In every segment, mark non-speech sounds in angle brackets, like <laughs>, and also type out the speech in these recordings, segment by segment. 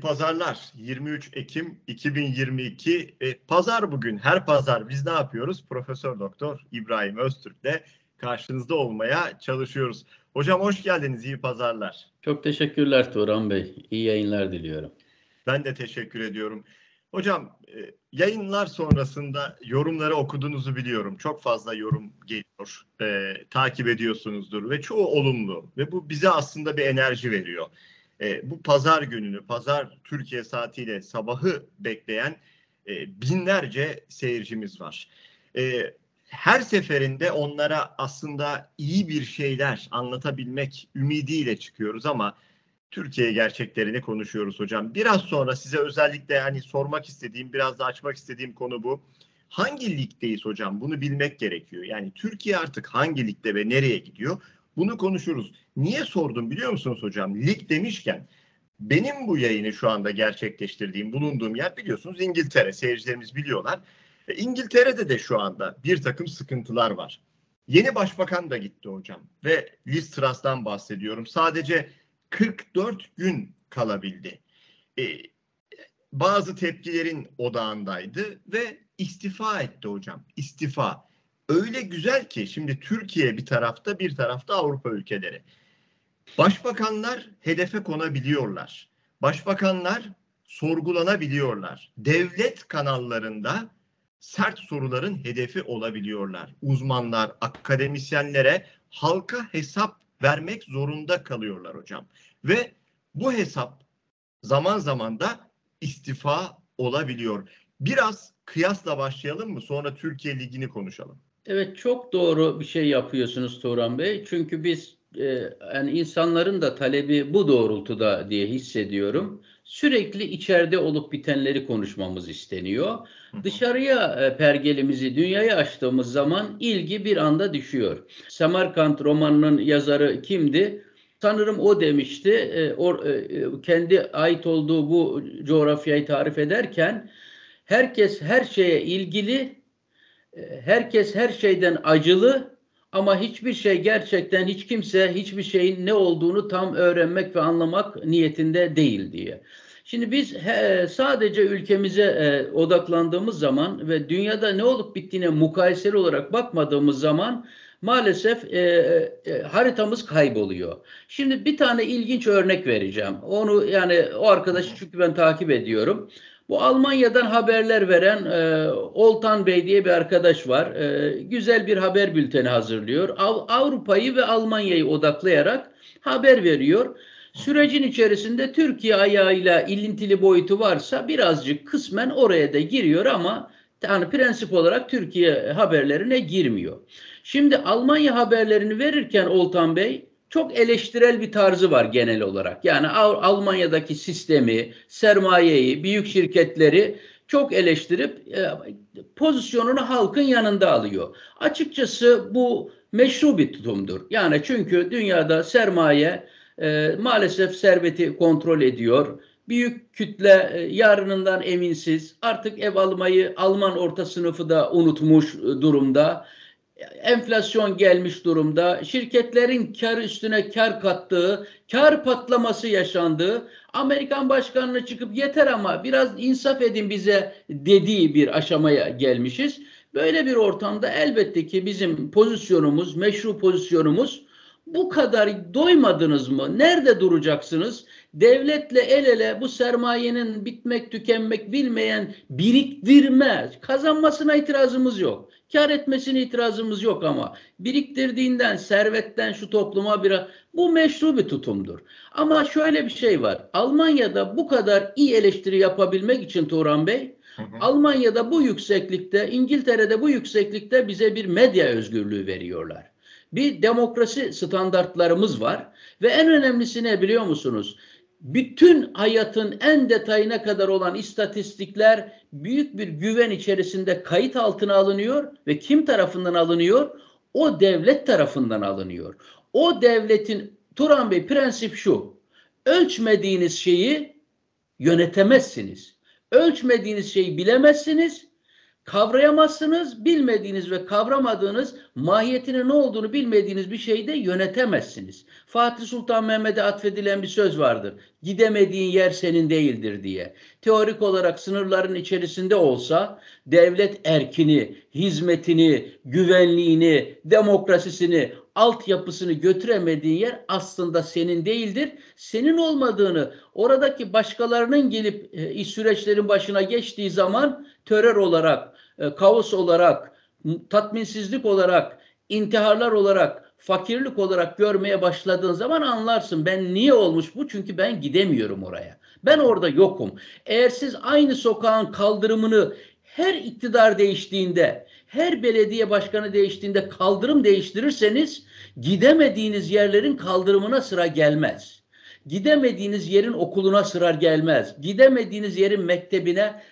İyi pazarlar. 23 Ekim 2022 e, pazar bugün. Her pazar biz ne yapıyoruz? Profesör Doktor İbrahim Öztürk'le karşınızda olmaya çalışıyoruz. Hocam hoş geldiniz. İyi pazarlar. Çok teşekkürler Turan Bey. İyi yayınlar diliyorum. Ben de teşekkür ediyorum. Hocam e, yayınlar sonrasında yorumları okuduğunuzu biliyorum. Çok fazla yorum geliyor. E, takip ediyorsunuzdur ve çoğu olumlu ve bu bize aslında bir enerji veriyor e, bu pazar gününü, pazar Türkiye saatiyle sabahı bekleyen e, binlerce seyircimiz var. E, her seferinde onlara aslında iyi bir şeyler anlatabilmek ümidiyle çıkıyoruz ama Türkiye gerçeklerini konuşuyoruz hocam. Biraz sonra size özellikle hani sormak istediğim, biraz da açmak istediğim konu bu. Hangi ligdeyiz hocam? Bunu bilmek gerekiyor. Yani Türkiye artık hangi ligde ve nereye gidiyor? Bunu konuşuruz. Niye sordum biliyor musunuz hocam? Lig demişken benim bu yayını şu anda gerçekleştirdiğim, bulunduğum yer biliyorsunuz İngiltere. Seyircilerimiz biliyorlar. E, İngiltere'de de şu anda bir takım sıkıntılar var. Yeni başbakan da gitti hocam ve Liz Truss'tan bahsediyorum. Sadece 44 gün kalabildi. E, bazı tepkilerin odağındaydı ve istifa etti hocam. İstifa öyle güzel ki şimdi Türkiye bir tarafta bir tarafta Avrupa ülkeleri. Başbakanlar hedefe konabiliyorlar. Başbakanlar sorgulanabiliyorlar. Devlet kanallarında sert soruların hedefi olabiliyorlar. Uzmanlar, akademisyenlere halka hesap vermek zorunda kalıyorlar hocam. Ve bu hesap zaman zaman da istifa olabiliyor. Biraz kıyasla başlayalım mı? Sonra Türkiye Ligi'ni konuşalım. Evet çok doğru bir şey yapıyorsunuz Turan Bey. Çünkü biz yani insanların da talebi bu doğrultuda diye hissediyorum. Sürekli içeride olup bitenleri konuşmamız isteniyor. Dışarıya e, pergelimizi, dünyaya açtığımız zaman ilgi bir anda düşüyor. Samarkand romanının yazarı kimdi? Sanırım o demişti. E, e, kendi ait olduğu bu coğrafyayı tarif ederken herkes her şeye ilgili herkes her şeyden acılı ama hiçbir şey gerçekten hiç kimse hiçbir şeyin ne olduğunu tam öğrenmek ve anlamak niyetinde değil diye. Şimdi biz sadece ülkemize e, odaklandığımız zaman ve dünyada ne olup bittiğine mukayeseli olarak bakmadığımız zaman maalesef e, e, haritamız kayboluyor. Şimdi bir tane ilginç örnek vereceğim. Onu yani o arkadaşı çünkü ben takip ediyorum. Bu Almanya'dan haberler veren e, Oltan Bey diye bir arkadaş var. E, güzel bir haber bülteni hazırlıyor. Av, Avrupa'yı ve Almanya'yı odaklayarak haber veriyor. Sürecin içerisinde Türkiye ayağıyla ilintili boyutu varsa birazcık kısmen oraya da giriyor ama yani prensip olarak Türkiye haberlerine girmiyor. Şimdi Almanya haberlerini verirken Oltan Bey çok eleştirel bir tarzı var genel olarak. Yani Almanya'daki sistemi, sermayeyi, büyük şirketleri çok eleştirip e, pozisyonunu halkın yanında alıyor. Açıkçası bu meşru bir tutumdur. Yani çünkü dünyada sermaye e, maalesef serveti kontrol ediyor. Büyük kütle e, yarınından eminsiz. Artık ev almayı Alman orta sınıfı da unutmuş durumda enflasyon gelmiş durumda. Şirketlerin kar üstüne kar kattığı, kar patlaması yaşandığı, Amerikan başkanına çıkıp yeter ama biraz insaf edin bize dediği bir aşamaya gelmişiz. Böyle bir ortamda elbette ki bizim pozisyonumuz, meşru pozisyonumuz bu kadar doymadınız mı? Nerede duracaksınız? Devletle el ele bu sermayenin bitmek tükenmek bilmeyen biriktirme kazanmasına itirazımız yok. Kar etmesine itirazımız yok ama biriktirdiğinden, servetten şu topluma bir bu meşru bir tutumdur. Ama şöyle bir şey var. Almanya'da bu kadar iyi eleştiri yapabilmek için Turan Bey, hı hı. Almanya'da bu yükseklikte, İngiltere'de bu yükseklikte bize bir medya özgürlüğü veriyorlar. Bir demokrasi standartlarımız var ve en önemlisi ne biliyor musunuz? Bütün hayatın en detayına kadar olan istatistikler büyük bir güven içerisinde kayıt altına alınıyor ve kim tarafından alınıyor? O devlet tarafından alınıyor. O devletin Turan Bey prensip şu. Ölçmediğiniz şeyi yönetemezsiniz. Ölçmediğiniz şeyi bilemezsiniz. Kavrayamazsınız, bilmediğiniz ve kavramadığınız mahiyetinin ne olduğunu bilmediğiniz bir şeyi de yönetemezsiniz. Fatih Sultan Mehmet'e atfedilen bir söz vardır. Gidemediğin yer senin değildir diye. Teorik olarak sınırların içerisinde olsa devlet erkini, hizmetini, güvenliğini, demokrasisini, altyapısını götüremediğin yer aslında senin değildir. Senin olmadığını oradaki başkalarının gelip e, süreçlerin başına geçtiği zaman terör olarak, e, kaos olarak, tatminsizlik olarak, intiharlar olarak, fakirlik olarak görmeye başladığın zaman anlarsın ben niye olmuş bu? Çünkü ben gidemiyorum oraya. Ben orada yokum. Eğer siz aynı sokağın kaldırımını her iktidar değiştiğinde, her belediye başkanı değiştiğinde kaldırım değiştirirseniz gidemediğiniz yerlerin kaldırımına sıra gelmez. Gidemediğiniz yerin okuluna sıra gelmez. Gidemediğiniz yerin mektebine,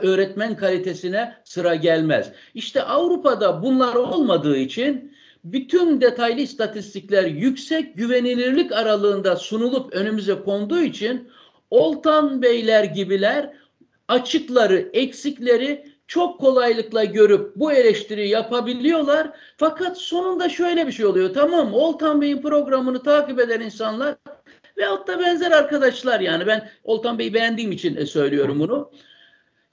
öğretmen kalitesine sıra gelmez. İşte Avrupa'da bunlar olmadığı için bütün detaylı istatistikler yüksek güvenilirlik aralığında sunulup önümüze konduğu için Oltan Beyler gibiler açıkları, eksikleri çok kolaylıkla görüp bu eleştiriyi yapabiliyorlar. Fakat sonunda şöyle bir şey oluyor. Tamam Oltan Bey'in programını takip eden insanlar veyahut da benzer arkadaşlar yani ben Oltan Bey'i beğendiğim için e, söylüyorum bunu.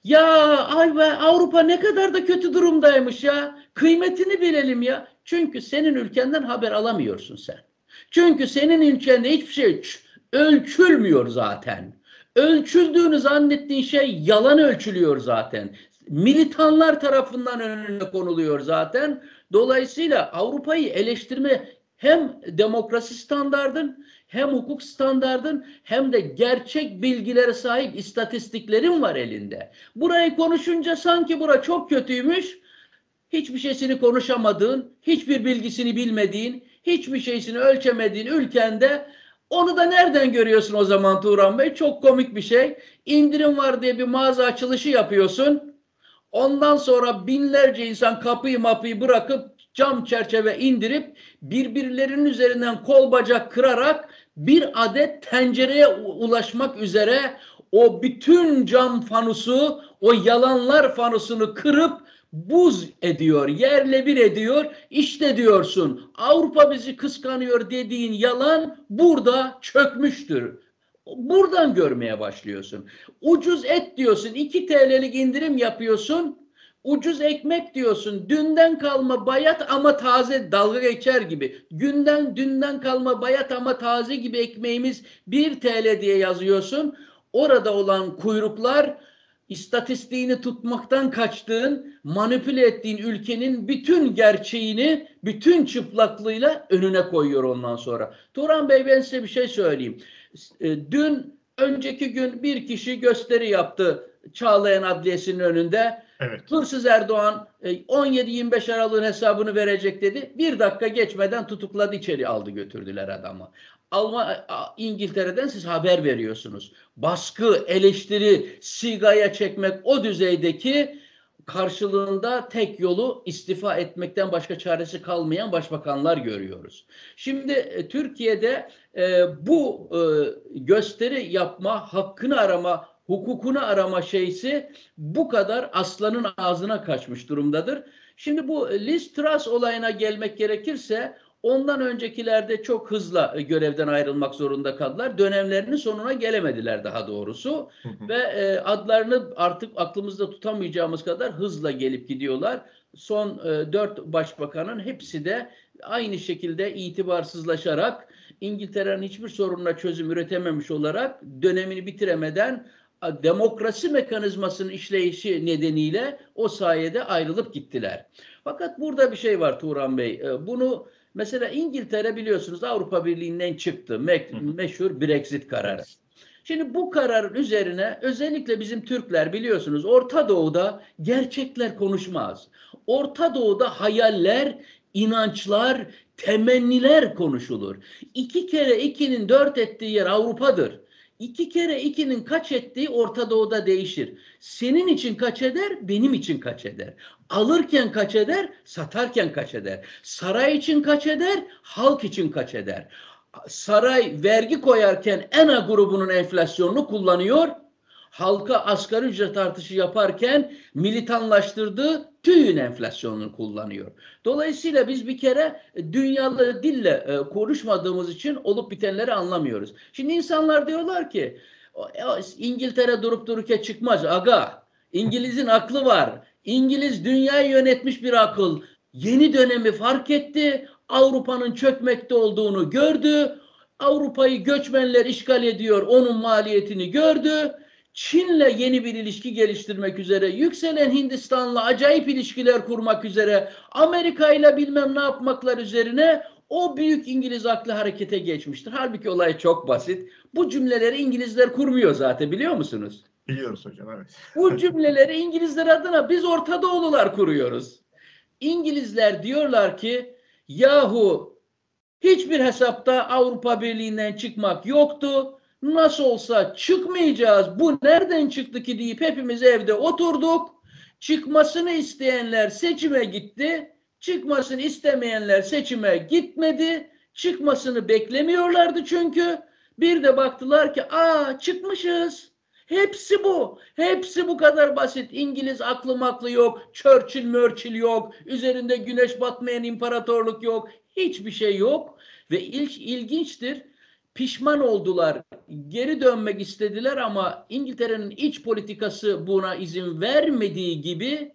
Ya ay be Avrupa ne kadar da kötü durumdaymış ya. Kıymetini bilelim ya. Çünkü senin ülkenden haber alamıyorsun sen. Çünkü senin ülkende hiçbir şey ölçülmüyor zaten. Ölçüldüğünü zannettiğin şey yalan ölçülüyor zaten. Militanlar tarafından önüne konuluyor zaten. Dolayısıyla Avrupa'yı eleştirme hem demokrasi standardın hem hukuk standardın hem de gerçek bilgilere sahip istatistiklerin var elinde. Burayı konuşunca sanki bura çok kötüymüş. Hiçbir şeysini konuşamadığın, hiçbir bilgisini bilmediğin, hiçbir şeysini ölçemediğin ülkende onu da nereden görüyorsun o zaman Turan Bey? Çok komik bir şey. İndirim var diye bir mağaza açılışı yapıyorsun. Ondan sonra binlerce insan kapıyı mapıyı bırakıp cam çerçeve indirip birbirlerinin üzerinden kol bacak kırarak bir adet tencereye ulaşmak üzere o bütün cam fanusu, o yalanlar fanusunu kırıp buz ediyor, yerle bir ediyor. İşte diyorsun Avrupa bizi kıskanıyor dediğin yalan burada çökmüştür. Buradan görmeye başlıyorsun. Ucuz et diyorsun, 2 TL'lik indirim yapıyorsun. Ucuz ekmek diyorsun. Dünden kalma bayat ama taze dalga geçer gibi. Günden dünden kalma bayat ama taze gibi ekmeğimiz 1 TL diye yazıyorsun. Orada olan kuyruklar istatistiğini tutmaktan kaçtığın, manipüle ettiğin ülkenin bütün gerçeğini, bütün çıplaklığıyla önüne koyuyor ondan sonra. Turan Bey ben size bir şey söyleyeyim. E, dün, önceki gün bir kişi gösteri yaptı Çağlayan Adliyesi'nin önünde. Evet. Hırsız Erdoğan 17-25 e, Aralık'ın hesabını verecek dedi. Bir dakika geçmeden tutukladı içeri aldı götürdüler adamı. Alman, İngiltere'den siz haber veriyorsunuz. Baskı, eleştiri, sigaya çekmek o düzeydeki karşılığında tek yolu istifa etmekten başka çaresi kalmayan başbakanlar görüyoruz. Şimdi e, Türkiye'de e, bu e, gösteri yapma, hakkını arama, hukukunu arama şeysi bu kadar aslanın ağzına kaçmış durumdadır. Şimdi bu Liz Truss olayına gelmek gerekirse Ondan öncekilerde çok hızla e, görevden ayrılmak zorunda kaldılar. Dönemlerinin sonuna gelemediler daha doğrusu. Ve e, adlarını artık aklımızda tutamayacağımız kadar hızla gelip gidiyorlar. Son e, dört başbakanın hepsi de aynı şekilde itibarsızlaşarak İngiltere'nin hiçbir sorununa çözüm üretememiş olarak dönemini bitiremeden demokrasi mekanizmasının işleyişi nedeniyle o sayede ayrılıp gittiler. Fakat burada bir şey var Turan Bey. E, bunu Mesela İngiltere biliyorsunuz Avrupa Birliği'nden çıktı. Me- meşhur Brexit kararı. Şimdi bu kararın üzerine özellikle bizim Türkler biliyorsunuz Orta Doğu'da gerçekler konuşmaz. Orta Doğu'da hayaller, inançlar, temenniler konuşulur. İki kere ikinin dört ettiği yer Avrupa'dır. İki kere ikinin kaç ettiği Orta Doğu'da değişir. Senin için kaç eder, benim için kaç eder. Alırken kaç eder, satarken kaç eder. Saray için kaç eder, halk için kaç eder. Saray vergi koyarken ENA grubunun enflasyonunu kullanıyor. halka asgari ücret artışı yaparken militanlaştırdığı tüyün enflasyonunu kullanıyor. Dolayısıyla biz bir kere dünyalı dille e, konuşmadığımız için olup bitenleri anlamıyoruz. Şimdi insanlar diyorlar ki İngiltere durup dururken çıkmaz aga. İngiliz'in aklı var. İngiliz dünyayı yönetmiş bir akıl. Yeni dönemi fark etti. Avrupa'nın çökmekte olduğunu gördü. Avrupa'yı göçmenler işgal ediyor. Onun maliyetini gördü. Çin'le yeni bir ilişki geliştirmek üzere, yükselen Hindistan'la acayip ilişkiler kurmak üzere, Amerika ile bilmem ne yapmaklar üzerine o büyük İngiliz aklı harekete geçmiştir. Halbuki olay çok basit. Bu cümleleri İngilizler kurmuyor zaten biliyor musunuz? Biliyoruz hocam evet. Bu cümleleri İngilizler adına biz Orta Doğulular kuruyoruz. İngilizler diyorlar ki yahu hiçbir hesapta Avrupa Birliği'nden çıkmak yoktu. Nasıl olsa çıkmayacağız. Bu nereden çıktı ki deyip hepimiz evde oturduk. Çıkmasını isteyenler seçime gitti. Çıkmasını istemeyenler seçime gitmedi. Çıkmasını beklemiyorlardı çünkü. Bir de baktılar ki aa çıkmışız. Hepsi bu. Hepsi bu kadar basit. İngiliz aklı maklı yok. Churchill Murchill yok. Üzerinde güneş batmayan imparatorluk yok. Hiçbir şey yok. Ve ilk ilginçtir. Pişman oldular. Geri dönmek istediler ama İngiltere'nin iç politikası buna izin vermediği gibi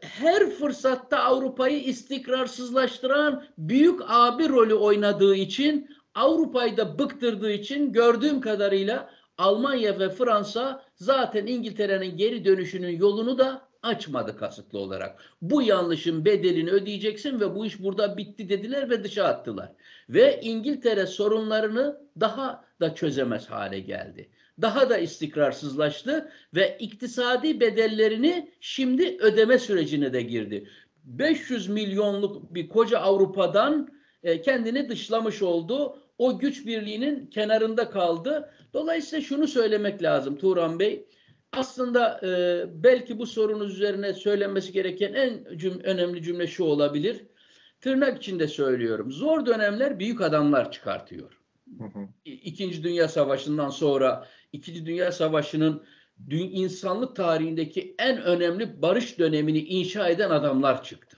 her fırsatta Avrupa'yı istikrarsızlaştıran büyük abi rolü oynadığı için Avrupa'yı da bıktırdığı için gördüğüm kadarıyla Almanya ve Fransa zaten İngiltere'nin geri dönüşünün yolunu da açmadı kasıtlı olarak. Bu yanlışın bedelini ödeyeceksin ve bu iş burada bitti dediler ve dışa attılar. Ve İngiltere sorunlarını daha da çözemez hale geldi. Daha da istikrarsızlaştı ve iktisadi bedellerini şimdi ödeme sürecine de girdi. 500 milyonluk bir koca Avrupa'dan e, kendini dışlamış oldu. O güç birliğinin kenarında kaldı. Dolayısıyla şunu söylemek lazım Turan Bey. Aslında e, belki bu sorunuz üzerine söylenmesi gereken en cüm önemli cümle şu olabilir. Tırnak içinde söylüyorum. Zor dönemler büyük adamlar çıkartıyor. İkinci Dünya Savaşı'ndan sonra İkinci Dünya Savaşı'nın insanlık tarihindeki en önemli barış dönemini inşa eden adamlar çıktı.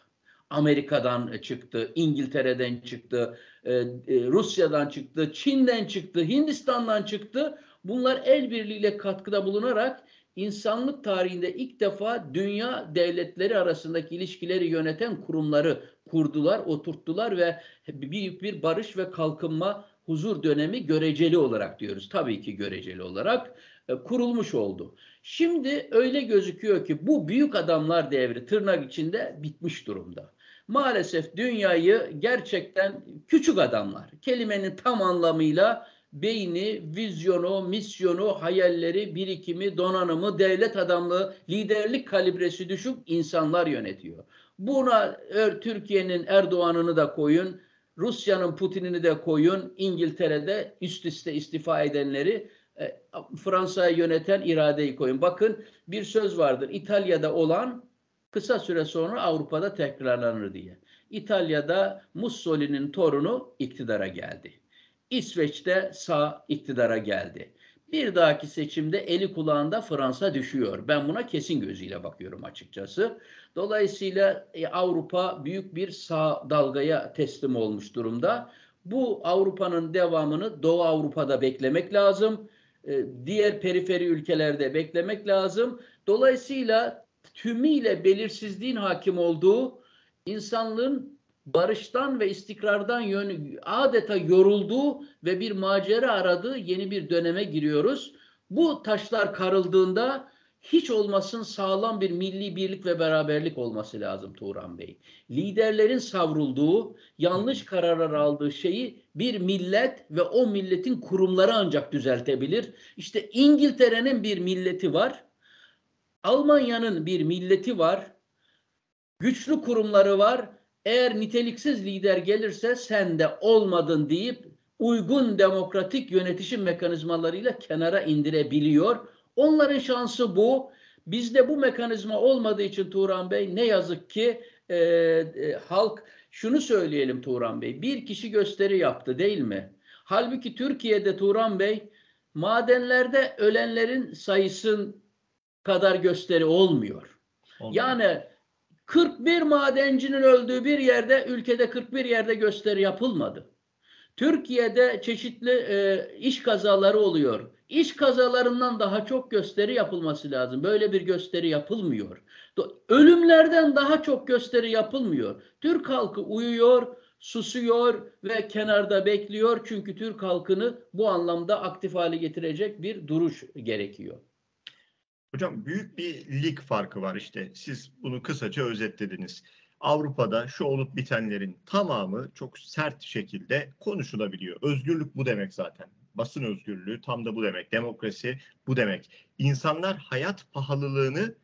Amerika'dan çıktı, İngiltere'den çıktı, e, e, Rusya'dan çıktı, Çin'den çıktı, Hindistan'dan çıktı. Bunlar el birliğiyle katkıda bulunarak insanlık tarihinde ilk defa dünya devletleri arasındaki ilişkileri yöneten kurumları kurdular, oturttular ve büyük bir barış ve kalkınma huzur dönemi göreceli olarak diyoruz. Tabii ki göreceli olarak e, kurulmuş oldu. Şimdi öyle gözüküyor ki bu büyük adamlar devri tırnak içinde bitmiş durumda. Maalesef dünyayı gerçekten küçük adamlar, kelimenin tam anlamıyla beyni, vizyonu, misyonu, hayalleri, birikimi, donanımı, devlet adamlığı, liderlik kalibresi düşük insanlar yönetiyor. Buna Türkiye'nin Erdoğan'ını da koyun, Rusya'nın Putin'ini de koyun, İngiltere'de üst üste istifa edenleri, e, Fransa'yı yöneten iradeyi koyun. Bakın bir söz vardır. İtalya'da olan kısa süre sonra Avrupa'da tekrarlanır diye. İtalya'da Mussolini'nin torunu iktidara geldi. İsveç'te sağ iktidara geldi. Bir dahaki seçimde eli kulağında Fransa düşüyor. Ben buna kesin gözüyle bakıyorum açıkçası. Dolayısıyla e, Avrupa büyük bir sağ dalgaya teslim olmuş durumda. Bu Avrupa'nın devamını Doğu Avrupa'da beklemek lazım. E, diğer periferi ülkelerde beklemek lazım. Dolayısıyla tümüyle belirsizliğin hakim olduğu insanlığın barıştan ve istikrardan yön, adeta yorulduğu ve bir macera aradığı yeni bir döneme giriyoruz. Bu taşlar karıldığında hiç olmasın sağlam bir milli birlik ve beraberlik olması lazım Turan Bey. Liderlerin savrulduğu, yanlış kararlar aldığı şeyi bir millet ve o milletin kurumları ancak düzeltebilir. İşte İngiltere'nin bir milleti var. Almanya'nın bir milleti var. Güçlü kurumları var. Eğer niteliksiz lider gelirse sen de olmadın deyip uygun demokratik yönetişim mekanizmalarıyla kenara indirebiliyor. Onların şansı bu. Bizde bu mekanizma olmadığı için Turan Bey ne yazık ki e, e, halk şunu söyleyelim Turan Bey bir kişi gösteri yaptı değil mi? Halbuki Türkiye'de Turan Bey madenlerde ölenlerin sayısın kadar gösteri olmuyor. Olmuyor. Yani 41 madencinin öldüğü bir yerde ülkede 41 yerde gösteri yapılmadı. Türkiye'de çeşitli e, iş kazaları oluyor. İş kazalarından daha çok gösteri yapılması lazım. Böyle bir gösteri yapılmıyor. Ölümlerden daha çok gösteri yapılmıyor. Türk halkı uyuyor, susuyor ve kenarda bekliyor. Çünkü Türk halkını bu anlamda aktif hale getirecek bir duruş gerekiyor. Hocam büyük bir lig farkı var işte. Siz bunu kısaca özetlediniz. Avrupa'da şu olup bitenlerin tamamı çok sert şekilde konuşulabiliyor. Özgürlük bu demek zaten. Basın özgürlüğü tam da bu demek. Demokrasi bu demek. İnsanlar hayat pahalılığını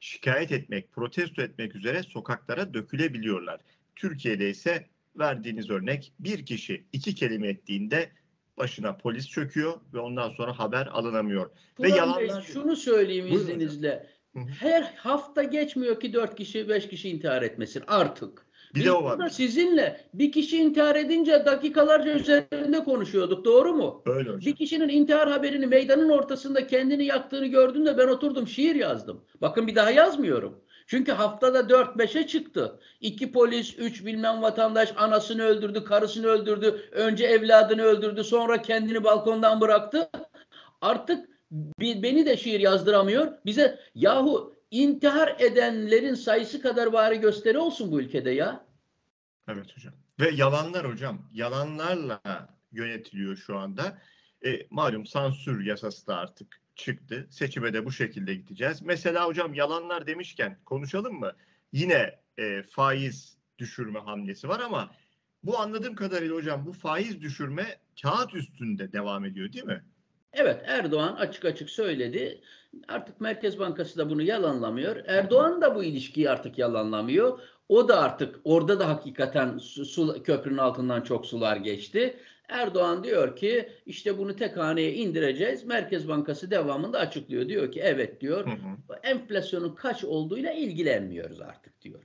şikayet etmek, protesto etmek üzere sokaklara dökülebiliyorlar. Türkiye'de ise verdiğiniz örnek bir kişi iki kelime ettiğinde başına polis çöküyor ve ondan sonra haber alınamıyor. Turan ve yalanlar... Bey, şunu söyleyeyim Buyurun izninizle. Hocam. Her hafta geçmiyor ki dört kişi, beş kişi intihar etmesin artık. Bir Biz de o var. sizinle bir kişi intihar edince dakikalarca üzerinde konuşuyorduk. Doğru mu? Öyle hocam. Bir kişinin intihar haberini meydanın ortasında kendini yaktığını gördüğümde ben oturdum şiir yazdım. Bakın bir daha yazmıyorum. Çünkü haftada 4-5'e çıktı. İki polis, üç bilmem vatandaş anasını öldürdü, karısını öldürdü. Önce evladını öldürdü, sonra kendini balkondan bıraktı. Artık beni de şiir yazdıramıyor. Bize yahu intihar edenlerin sayısı kadar bari gösteri olsun bu ülkede ya. Evet hocam. Ve yalanlar hocam. Yalanlarla yönetiliyor şu anda. E, malum sansür yasası da artık çıktı. Seçime de bu şekilde gideceğiz. Mesela hocam yalanlar demişken konuşalım mı? Yine e, faiz düşürme hamlesi var ama bu anladığım kadarıyla hocam bu faiz düşürme kağıt üstünde devam ediyor değil mi? Evet Erdoğan açık açık söyledi. Artık Merkez Bankası da bunu yalanlamıyor. Erdoğan da bu ilişkiyi artık yalanlamıyor. O da artık orada da hakikaten su, su, köprünün altından çok sular geçti. Erdoğan diyor ki işte bunu tek haneye indireceğiz. Merkez Bankası devamında açıklıyor. Diyor ki evet diyor. Hı hı. Enflasyonun kaç olduğuyla ilgilenmiyoruz artık diyor.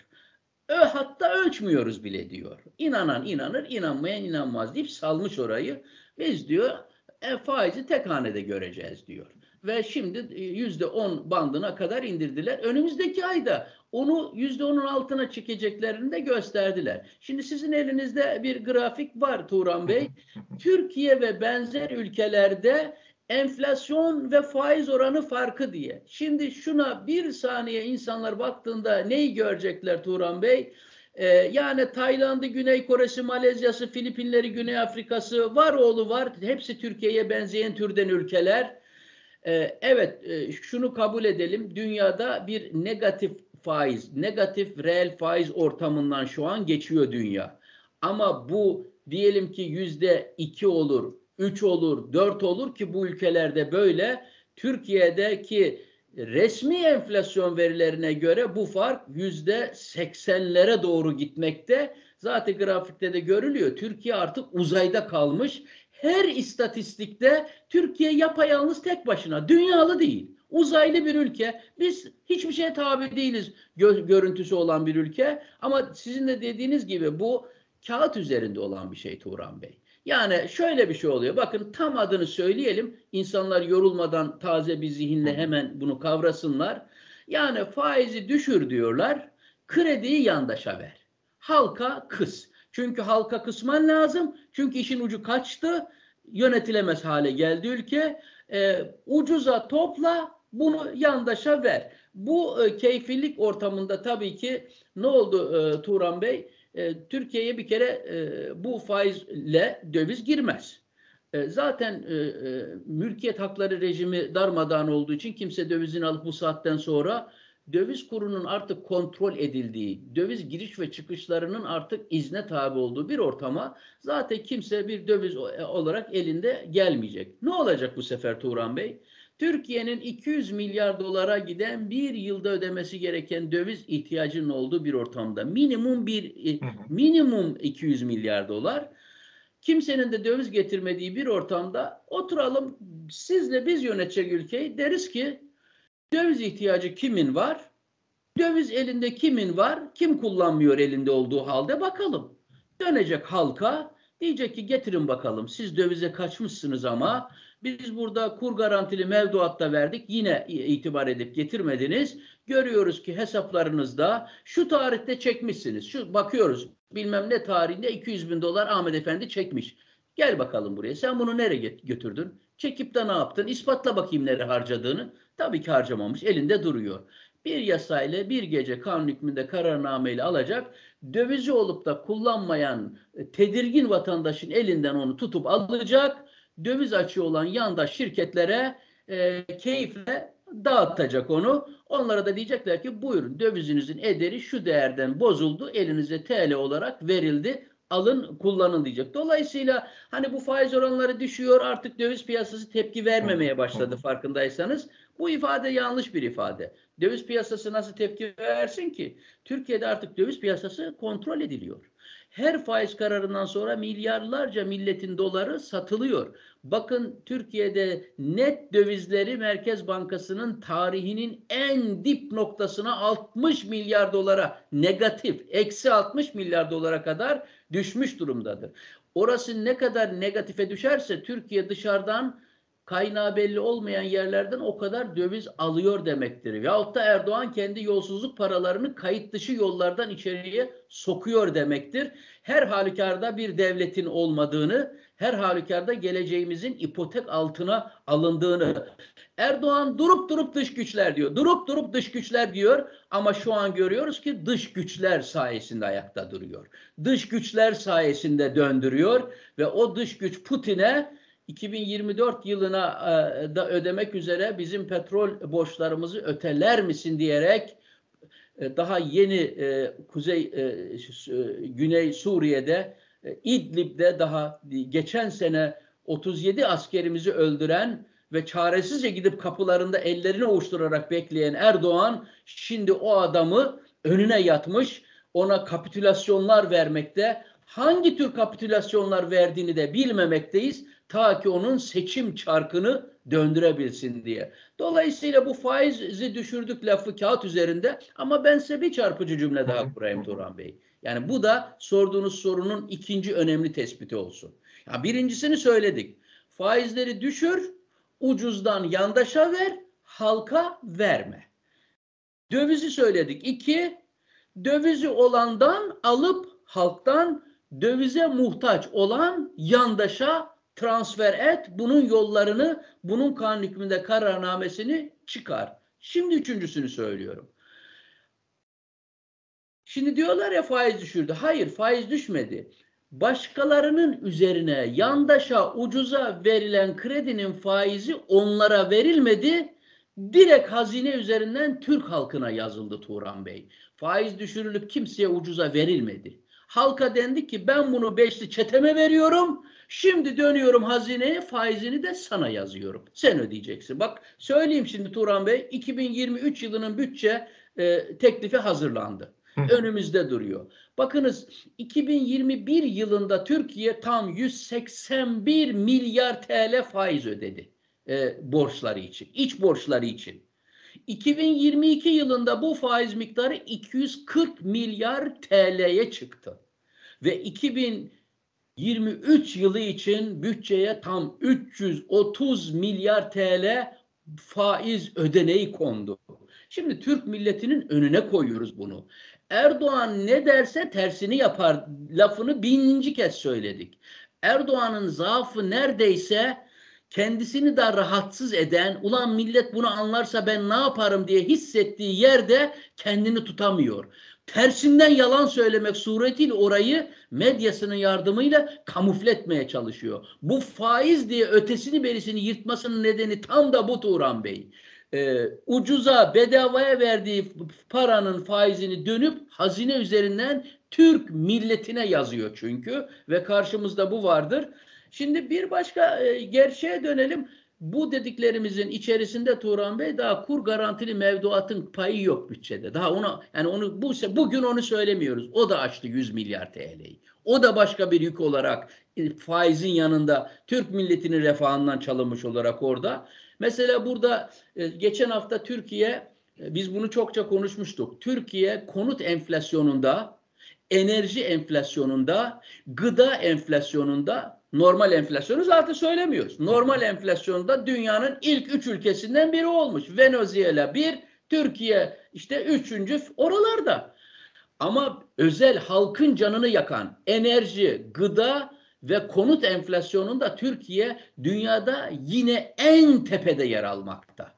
Ö, hatta ölçmüyoruz bile diyor. İnanan inanır, inanmayan inanmaz deyip salmış orayı. Biz diyor e, faizi tek hanede göreceğiz diyor. Ve şimdi e, yüzde on bandına kadar indirdiler. Önümüzdeki ayda onu yüzde onun altına çekeceklerini de gösterdiler. Şimdi sizin elinizde bir grafik var Turan Bey. <laughs> Türkiye ve benzer ülkelerde enflasyon ve faiz oranı farkı diye. Şimdi şuna bir saniye insanlar baktığında neyi görecekler Turan Bey? Ee, yani Tayland'ı, Güney Kore'si, Malezya'sı, Filipinleri, Güney Afrika'sı var oğlu var. Hepsi Türkiye'ye benzeyen türden ülkeler. Ee, evet e, şunu kabul edelim. Dünyada bir negatif faiz, negatif reel faiz ortamından şu an geçiyor dünya. Ama bu diyelim ki yüzde iki olur, üç olur, dört olur ki bu ülkelerde böyle. Türkiye'deki resmi enflasyon verilerine göre bu fark yüzde seksenlere doğru gitmekte. Zaten grafikte de görülüyor. Türkiye artık uzayda kalmış. Her istatistikte Türkiye yapayalnız tek başına. Dünyalı değil. Uzaylı bir ülke. Biz hiçbir şeye tabi değiliz gö görüntüsü olan bir ülke. Ama sizin de dediğiniz gibi bu kağıt üzerinde olan bir şey Turan Bey. Yani şöyle bir şey oluyor. Bakın tam adını söyleyelim. İnsanlar yorulmadan taze bir zihinle hemen bunu kavrasınlar. Yani faizi düşür diyorlar. Krediyi yandaşa ver. Halka kıs. Çünkü halka kısman lazım. Çünkü işin ucu kaçtı. Yönetilemez hale geldi ülke. Ee, ucuza topla bunu yandaşa ver. Bu e, keyfilik ortamında tabii ki ne oldu e, Turan Bey? E, Türkiye'ye bir kere e, bu faizle döviz girmez. E, zaten e, e, mülkiyet hakları rejimi darmadağın olduğu için kimse dövizini alıp bu saatten sonra döviz kurunun artık kontrol edildiği, döviz giriş ve çıkışlarının artık izne tabi olduğu bir ortama zaten kimse bir döviz olarak elinde gelmeyecek. Ne olacak bu sefer Turan Bey? Türkiye'nin 200 milyar dolara giden bir yılda ödemesi gereken döviz ihtiyacının olduğu bir ortamda minimum bir e, minimum 200 milyar dolar kimsenin de döviz getirmediği bir ortamda oturalım sizle biz yönetecek ülkeyi deriz ki döviz ihtiyacı kimin var? Döviz elinde kimin var? Kim kullanmıyor elinde olduğu halde bakalım. Dönecek halka diyecek ki getirin bakalım siz dövize kaçmışsınız ama Biz burada kur garantili mevduatta verdik. Yine itibar edip getirmediniz. Görüyoruz ki hesaplarınızda şu tarihte çekmişsiniz. Şu bakıyoruz bilmem ne tarihinde 200 bin dolar Ahmet Efendi çekmiş. Gel bakalım buraya. Sen bunu nereye götürdün? Çekip de ne yaptın? İspatla bakayım nereye harcadığını. Tabii ki harcamamış. Elinde duruyor. Bir yasayla bir gece kanun hükmünde kararnameyle alacak. Dövizi olup da kullanmayan e, tedirgin vatandaşın elinden onu tutup alacak. Döviz açığı olan yandaş şirketlere e, keyifle dağıtacak onu. Onlara da diyecekler ki buyurun dövizinizin ederi şu değerden bozuldu. Elinize TL olarak verildi alın kullanın diyecek. Dolayısıyla hani bu faiz oranları düşüyor artık döviz piyasası tepki vermemeye başladı farkındaysanız. Bu ifade yanlış bir ifade. Döviz piyasası nasıl tepki versin ki? Türkiye'de artık döviz piyasası kontrol ediliyor. Her faiz kararından sonra milyarlarca milletin doları satılıyor. Bakın Türkiye'de net dövizleri Merkez Bankası'nın tarihinin en dip noktasına 60 milyar dolara negatif, eksi 60 milyar dolara kadar düşmüş durumdadır. Orası ne kadar negatife düşerse Türkiye dışarıdan kaynağı belli olmayan yerlerden o kadar döviz alıyor demektir. Veyahut da Erdoğan kendi yolsuzluk paralarını kayıt dışı yollardan içeriye sokuyor demektir. Her halükarda bir devletin olmadığını, her halükarda geleceğimizin ipotek altına alındığını. Erdoğan durup durup dış güçler diyor. Durup durup dış güçler diyor ama şu an görüyoruz ki dış güçler sayesinde ayakta duruyor. Dış güçler sayesinde döndürüyor ve o dış güç Putin'e 2024 yılına e, da ödemek üzere bizim petrol borçlarımızı öteler misin diyerek e, daha yeni e, Kuzey Güney Suriye'de İdlib'de daha geçen sene 37 askerimizi öldüren ve çaresizce gidip kapılarında ellerini ovuşturarak bekleyen Erdoğan şimdi o adamı önüne yatmış ona kapitülasyonlar vermekte. Hangi tür kapitülasyonlar verdiğini de bilmemekteyiz Ta ki onun seçim çarkını döndürebilsin diye. Dolayısıyla bu faizi düşürdük lafı kağıt üzerinde ama ben size bir çarpıcı cümle daha kurayım Turan Bey. Yani bu da sorduğunuz sorunun ikinci önemli tespiti olsun. Ya birincisini söyledik. Faizleri düşür, ucuzdan yandaşa ver, halka verme. Dövizi söyledik. İki, dövizi olandan alıp halktan dövize muhtaç olan yandaşa transfer et, bunun yollarını, bunun kanun hükmünde kararnamesini çıkar. Şimdi üçüncüsünü söylüyorum. Şimdi diyorlar ya faiz düşürdü. Hayır faiz düşmedi. Başkalarının üzerine yandaşa ucuza verilen kredinin faizi onlara verilmedi. Direkt hazine üzerinden Türk halkına yazıldı Turan Bey. Faiz düşürülüp kimseye ucuza verilmedi. Halka dendi ki ben bunu beşli çeteme veriyorum. Şimdi dönüyorum hazineye faizini de sana yazıyorum. Sen ödeyeceksin. Bak söyleyeyim şimdi Turan Bey 2023 yılının bütçe e, teklifi hazırlandı. Önümüzde duruyor. Bakınız 2021 yılında Türkiye tam 181 milyar TL faiz ödedi e, borçları için, iç borçları için. 2022 yılında bu faiz miktarı 240 milyar TL'ye çıktı. Ve 2000 23 yılı için bütçeye tam 330 milyar TL faiz ödeneği kondu. Şimdi Türk milletinin önüne koyuyoruz bunu. Erdoğan ne derse tersini yapar lafını bininci kez söyledik. Erdoğan'ın zaafı neredeyse kendisini de rahatsız eden, ulan millet bunu anlarsa ben ne yaparım diye hissettiği yerde kendini tutamıyor tersinden yalan söylemek suretiyle orayı medyasının yardımıyla kamufle etmeye çalışıyor. Bu faiz diye ötesini berisini yırtmasının nedeni tam da bu Turan Bey. Ee, ucuza bedavaya verdiği paranın faizini dönüp hazine üzerinden Türk milletine yazıyor çünkü ve karşımızda bu vardır. Şimdi bir başka e, gerçeğe dönelim. Bu dediklerimizin içerisinde Turan Bey daha kur garantili mevduatın payı yok bütçede. Daha ona yani onu bu bugün onu söylemiyoruz. O da açtı 100 milyar TL'yi. O da başka bir yük olarak e, faizin yanında Türk milletinin refahından çalınmış olarak orada. Mesela burada e, geçen hafta Türkiye e, biz bunu çokça konuşmuştuk. Türkiye konut enflasyonunda, enerji enflasyonunda, gıda enflasyonunda Normal enflasyonu zaten söylemiyoruz. Normal enflasyonda dünyanın ilk üç ülkesinden biri olmuş. Venezuela bir, Türkiye işte üçüncü oralarda. Ama özel halkın canını yakan enerji, gıda ve konut enflasyonunda Türkiye dünyada yine en tepede yer almakta.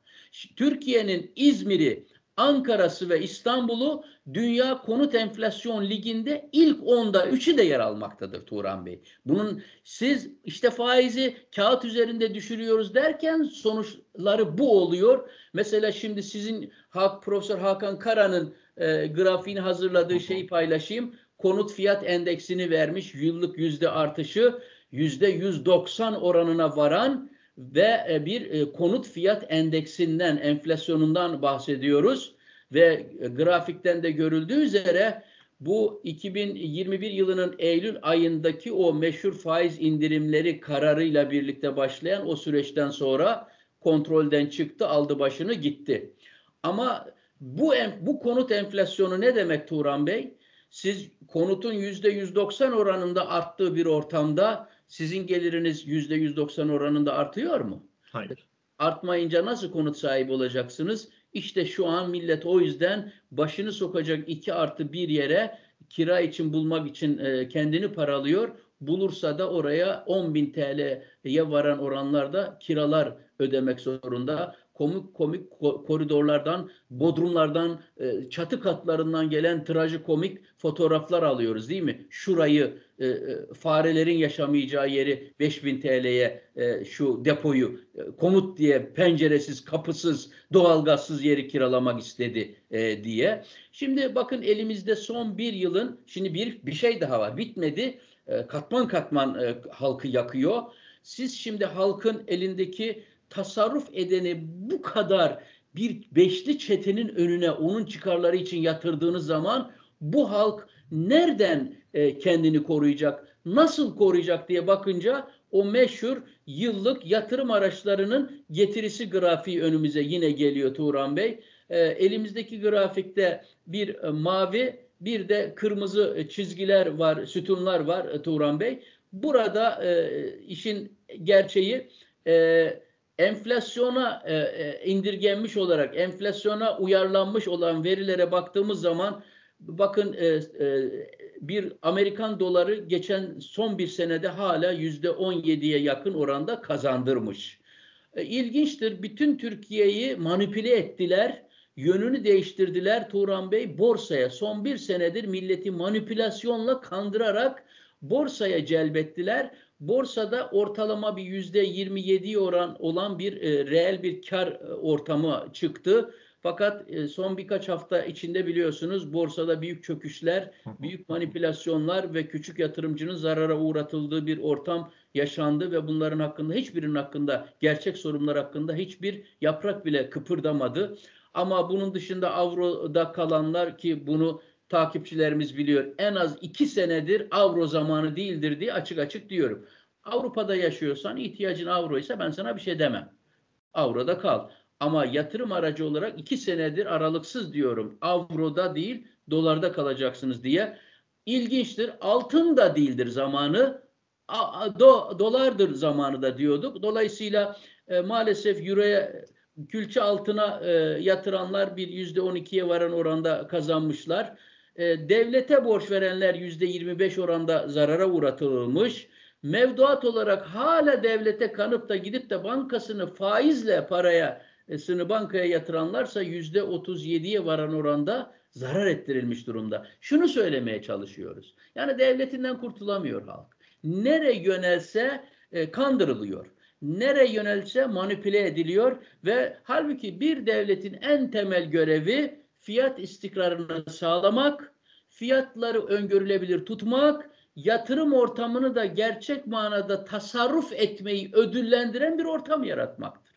Türkiye'nin İzmir'i, Ankara'sı ve İstanbul'u Dünya Konut Enflasyon Ligi'nde ilk onda üçü de yer almaktadır Turan Bey. Bunun siz işte faizi kağıt üzerinde düşürüyoruz derken sonuçları bu oluyor. Mesela şimdi sizin Hak, Profesör Hakan Kara'nın e, grafiğini hazırladığı şeyi paylaşayım. Konut fiyat endeksini vermiş yıllık yüzde artışı yüzde 190 oranına varan ve e, bir e, konut fiyat endeksinden, enflasyonundan bahsediyoruz ve e, grafikten de görüldüğü üzere bu 2021 yılının Eylül ayındaki o meşhur faiz indirimleri kararıyla birlikte başlayan o süreçten sonra kontrolden çıktı, aldı başını gitti. Ama bu bu konut enflasyonu ne demek Turan Bey? Siz konutun yüzde 190 oranında arttığı bir ortamda sizin geliriniz yüzde 190 oranında artıyor mu? Hayır. Artmayınca nasıl konut sahibi olacaksınız? İşte şu an millet o yüzden başını sokacak iki artı bir yere kira için bulmak için e, kendini paralıyor. Bulursa da oraya 10 bin TL'ye varan oranlarda kiralar ödemek zorunda komik komik koridorlardan, bodrumlardan, e, çatı katlarından gelen trajikomik fotoğraflar alıyoruz değil mi? Şurayı e, e, farelerin yaşamayacağı yeri 5000 TL'ye şu depoyu komut diye penceresiz, kapısız, doğalgazsız yeri kiralamak istedi diye. Şimdi bakın elimizde son bir yılın şimdi bir bir şey daha var. Bitmedi. katman katman halkı yakıyor. Siz şimdi halkın elindeki tasarruf edeni bu kadar bir beşli çetenin önüne onun çıkarları için yatırdığınız zaman bu halk nereden e, kendini koruyacak, nasıl koruyacak diye bakınca o meşhur yıllık yatırım araçlarının getirisi grafiği önümüze yine geliyor Turan Bey. E, elimizdeki grafikte bir e, mavi bir de kırmızı çizgiler var, sütunlar var e, Turan Bey. Burada e, işin gerçeği e, enflasyona e, e, indirgenmiş olarak enflasyona uyarlanmış olan verilere baktığımız zaman bakın e, e, bir Amerikan doları geçen son bir senede hala yüzde on yediye yakın oranda kazandırmış. E, ilginçtir. Bütün Türkiye'yi manipüle ettiler. Yönünü değiştirdiler Turan Bey borsaya. Son bir senedir milleti manipülasyonla kandırarak borsaya celbettiler borsada ortalama bir yüzde 27 oran olan bir e, reel bir kar e, ortamı çıktı. Fakat e, son birkaç hafta içinde biliyorsunuz borsada büyük çöküşler, büyük manipülasyonlar ve küçük yatırımcının zarara uğratıldığı bir ortam yaşandı ve bunların hakkında hiçbirinin hakkında gerçek sorunlar hakkında hiçbir yaprak bile kıpırdamadı. Ama bunun dışında avroda kalanlar ki bunu takipçilerimiz biliyor. En az iki senedir avro zamanı değildir diye açık açık diyorum. Avrupa'da yaşıyorsan ihtiyacın avro ise ben sana bir şey demem. Avroda kal. Ama yatırım aracı olarak iki senedir aralıksız diyorum. Avroda değil dolarda kalacaksınız diye. İlginçtir. Altın da değildir zamanı. Do, dolardır zamanı da diyorduk. Dolayısıyla e, maalesef euroya külçe altına e, yatıranlar bir yüzde on ikiye varan oranda kazanmışlar. E, devlete borç verenler yüzde yirmi beş oranda zarara uğratılmış. Mevduat olarak hala devlete kanıp da gidip de bankasını faizle paraya sını bankaya yatıranlarsa yüzde otuz yediye varan oranda zarar ettirilmiş durumda. Şunu söylemeye çalışıyoruz. Yani devletinden kurtulamıyor halk. Nere yönelse e, kandırılıyor. Nere yönelse manipüle ediliyor ve halbuki bir devletin en temel görevi fiyat istikrarını sağlamak, fiyatları öngörülebilir tutmak, yatırım ortamını da gerçek manada tasarruf etmeyi ödüllendiren bir ortam yaratmaktır.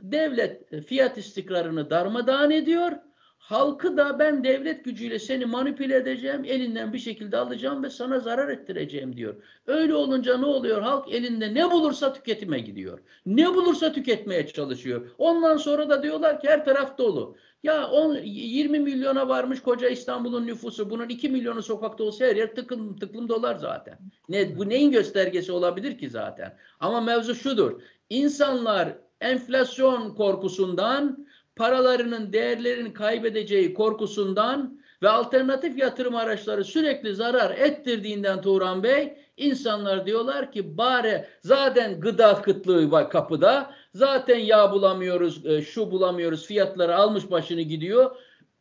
Devlet fiyat istikrarını darmadağın ediyor, Halkı da ben devlet gücüyle seni manipüle edeceğim, elinden bir şekilde alacağım ve sana zarar ettireceğim diyor. Öyle olunca ne oluyor? Halk elinde ne bulursa tüketime gidiyor. Ne bulursa tüketmeye çalışıyor. Ondan sonra da diyorlar ki her taraf dolu. Ya 10, 20 milyona varmış koca İstanbul'un nüfusu. Bunun 2 milyonu sokakta olsa her yer tıklım tıklım dolar zaten. Ne, bu neyin göstergesi olabilir ki zaten? Ama mevzu şudur. İnsanlar enflasyon korkusundan paralarının değerlerini kaybedeceği korkusundan ve alternatif yatırım araçları sürekli zarar ettirdiğinden Turan Bey insanlar diyorlar ki bari zaten gıda kıtlığı var kapıda zaten yağ bulamıyoruz e, şu bulamıyoruz fiyatları almış başını gidiyor.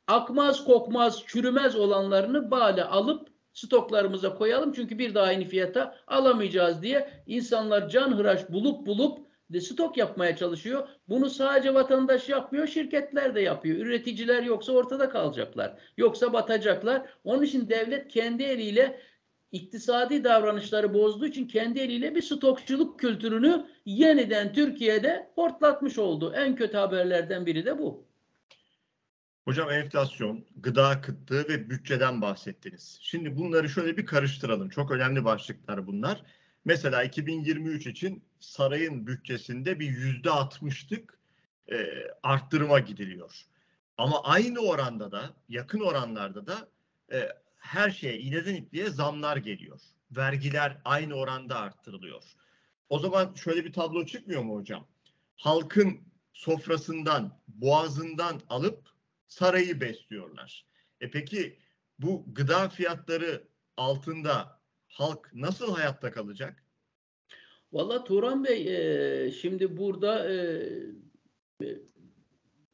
Akmaz kokmaz çürümez olanlarını bari alıp stoklarımıza koyalım. Çünkü bir daha aynı fiyata alamayacağız. diye insanlar can hıraş bulup bulup stok yapmaya çalışıyor. Bunu sadece vatandaş yapmıyor, şirketler de yapıyor. Üreticiler yoksa ortada kalacaklar. Yoksa batacaklar. Onun için devlet kendi eliyle iktisadi davranışları bozduğu için kendi eliyle bir stokçuluk kültürünü yeniden Türkiye'de hortlatmış oldu. En kötü haberlerden biri de bu. Hocam enflasyon, gıda kıtlığı ve bütçeden bahsettiniz. Şimdi bunları şöyle bir karıştıralım. Çok önemli başlıklar bunlar. Mesela 2023 için sarayın bütçesinde bir yüzde altmışlık e, arttırıma gidiliyor. Ama aynı oranda da yakın oranlarda da e, her şeye iğneden ipliğe zamlar geliyor. Vergiler aynı oranda arttırılıyor. O zaman şöyle bir tablo çıkmıyor mu hocam? Halkın sofrasından, boğazından alıp sarayı besliyorlar. E peki bu gıda fiyatları altında halk nasıl hayatta kalacak? Valla Turan Bey e, şimdi burada e, e,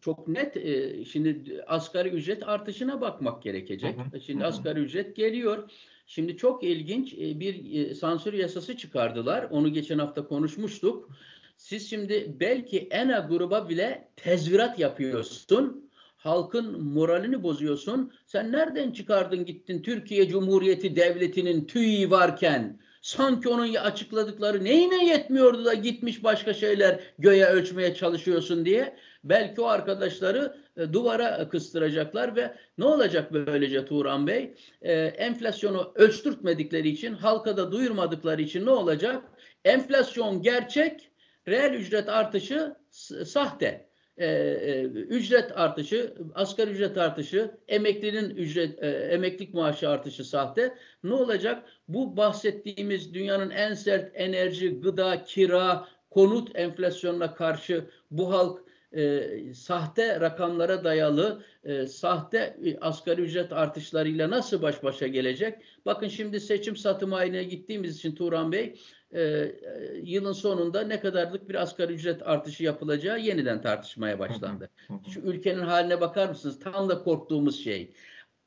çok net e, şimdi asgari ücret artışına bakmak gerekecek. Hı hı, şimdi hı. asgari ücret geliyor. Şimdi çok ilginç e, bir e, sansür yasası çıkardılar. Onu geçen hafta konuşmuştuk. Siz şimdi belki ENA gruba bile tezvirat yapıyorsun halkın moralini bozuyorsun. Sen nereden çıkardın gittin Türkiye Cumhuriyeti Devleti'nin TÜİ varken sanki onun açıkladıkları neyine yetmiyordu da gitmiş başka şeyler göğe ölçmeye çalışıyorsun diye belki o arkadaşları e, duvara kıstıracaklar ve ne olacak böylece Turan Bey? E, enflasyonu ölçtürtmedikleri için, halka da duyurmadıkları için ne olacak? Enflasyon gerçek, reel ücret artışı sahte e, e, ücret artışı, asgari ücret artışı, emeklinin ücret, e, emeklilik maaşı artışı sahte. Ne olacak? Bu bahsettiğimiz dünyanın en sert enerji, gıda, kira, konut enflasyonuna karşı bu halk e, sahte rakamlara dayalı e, sahte e, asgari ücret artışlarıyla nasıl baş başa gelecek? Bakın şimdi seçim satım ayine gittiğimiz için Turan Bey e, yılın sonunda ne kadarlık bir asgari ücret artışı yapılacağı yeniden tartışmaya başlandı. Şu ülkenin haline bakar mısınız? Tam da korktuğumuz şey.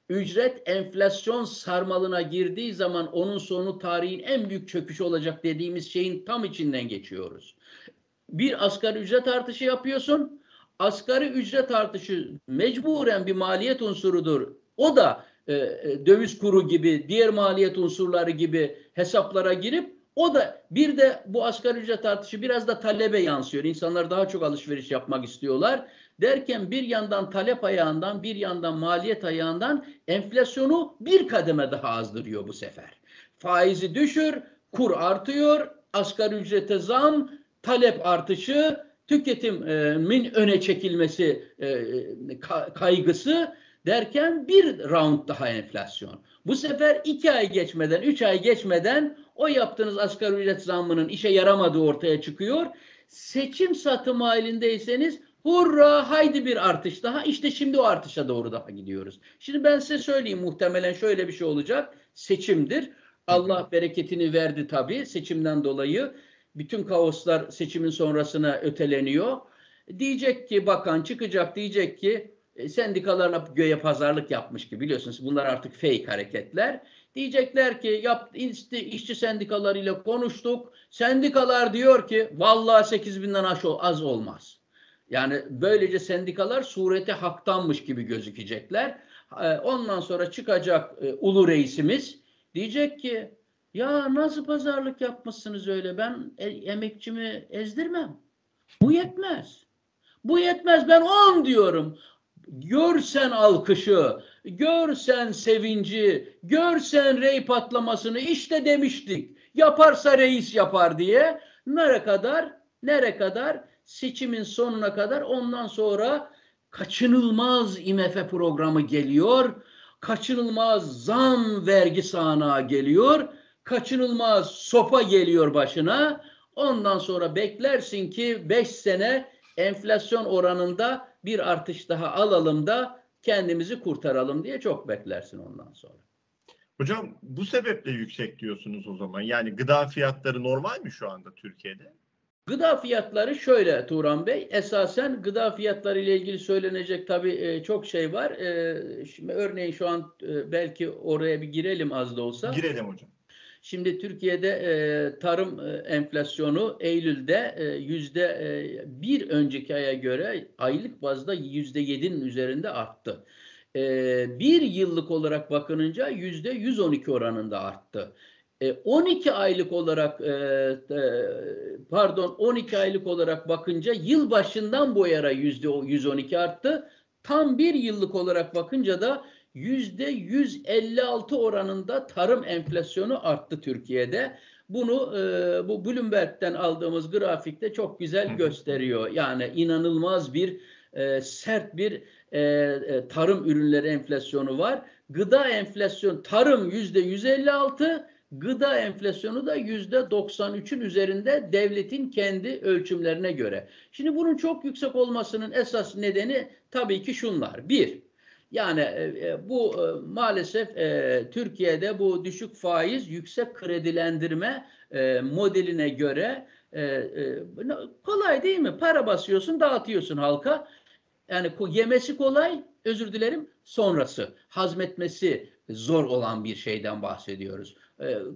Ücret enflasyon sarmalına girdiği zaman onun sonu tarihin en büyük çöküşü olacak dediğimiz şeyin tam içinden geçiyoruz. Bir asgari ücret artışı yapıyorsun. Asgari ücret artışı mecburen bir maliyet unsurudur. O da e, e döviz kuru gibi, diğer maliyet unsurları gibi hesaplara girip o da bir de bu asgari ücret artışı biraz da talebe yansıyor. İnsanlar daha çok alışveriş yapmak istiyorlar. Derken bir yandan talep ayağından bir yandan maliyet ayağından enflasyonu bir kademe daha azdırıyor bu sefer. Faizi düşür, kur artıyor, asgari ücrete zam, talep artışı, tüketimin öne çekilmesi e, kaygısı derken bir round daha enflasyon. Bu sefer iki ay geçmeden, üç ay geçmeden o yaptığınız asgari ücret zammının işe yaramadığı ortaya çıkıyor. Seçim satım halindeyseniz hurra haydi bir artış daha. İşte şimdi o artışa doğru daha gidiyoruz. Şimdi ben size söyleyeyim muhtemelen şöyle bir şey olacak. Seçimdir. Allah bereketini verdi tabii seçimden dolayı. Bütün kaoslar seçimin sonrasına öteleniyor. Diyecek ki bakan çıkacak diyecek ki e, sendikalarla göğe pazarlık yapmış ki biliyorsunuz bunlar artık fake hareketler. Diyecekler ki yap, işte, işçi sendikalarıyla konuştuk. Sendikalar diyor ki vallahi 8 binden az olmaz. Yani böylece sendikalar surete haktanmış gibi gözükecekler. E, ondan sonra çıkacak e, ulu reisimiz diyecek ki ya nasıl pazarlık yapmışsınız öyle ben emekçimi ezdirmem. Bu yetmez. Bu yetmez ben 10 diyorum görsen alkışı, görsen sevinci, görsen rey patlamasını işte demiştik. Yaparsa reis yapar diye. Nere kadar? Nere kadar? Seçimin sonuna kadar ondan sonra kaçınılmaz IMF programı geliyor. Kaçınılmaz zam vergi sahnağı geliyor. Kaçınılmaz sopa geliyor başına. Ondan sonra beklersin ki 5 sene enflasyon oranında bir artış daha alalım da kendimizi kurtaralım diye çok beklersin ondan sonra. Hocam bu sebeple yüksek diyorsunuz o zaman. Yani gıda fiyatları normal mi şu anda Türkiye'de? Gıda fiyatları şöyle Turan Bey. Esasen gıda fiyatları ile ilgili söylenecek tabii e, çok şey var. E, şimdi örneğin şu an e, belki oraya bir girelim az da olsa. Girelim hocam. Şimdi Türkiye'de e, tarım e, enflasyonu Eylül'de e, yüzde e, bir önceki aya göre aylık bazda yüzde yedinin üzerinde arttı. E, bir yıllık olarak bakınınca yüzde 112 oranında arttı. 12 e, aylık olarak pardon 12 aylık olarak bakınca yıl başından bu yara yüzde 112 arttı. Tam bir yıllık olarak bakınca da yüzde 156 oranında tarım enflasyonu arttı Türkiye'de. Bunu bu Bloomberg'den aldığımız grafikte çok güzel gösteriyor. Yani inanılmaz bir sert bir tarım ürünleri enflasyonu var. Gıda enflasyon tarım yüzde 156 Gıda enflasyonu da yüzde 93'ün üzerinde devletin kendi ölçümlerine göre. Şimdi bunun çok yüksek olmasının esas nedeni tabii ki şunlar. Bir, yani e, e bu e, maalesef Türkiye'de bu düşük faiz, yüksek kredilendirme modeline göre kolay değil mi? Para basıyorsun, dağıtıyorsun halka. Yani yemesi kolay, özür dilerim, sonrası hazmetmesi zor olan bir şeyden bahsediyoruz.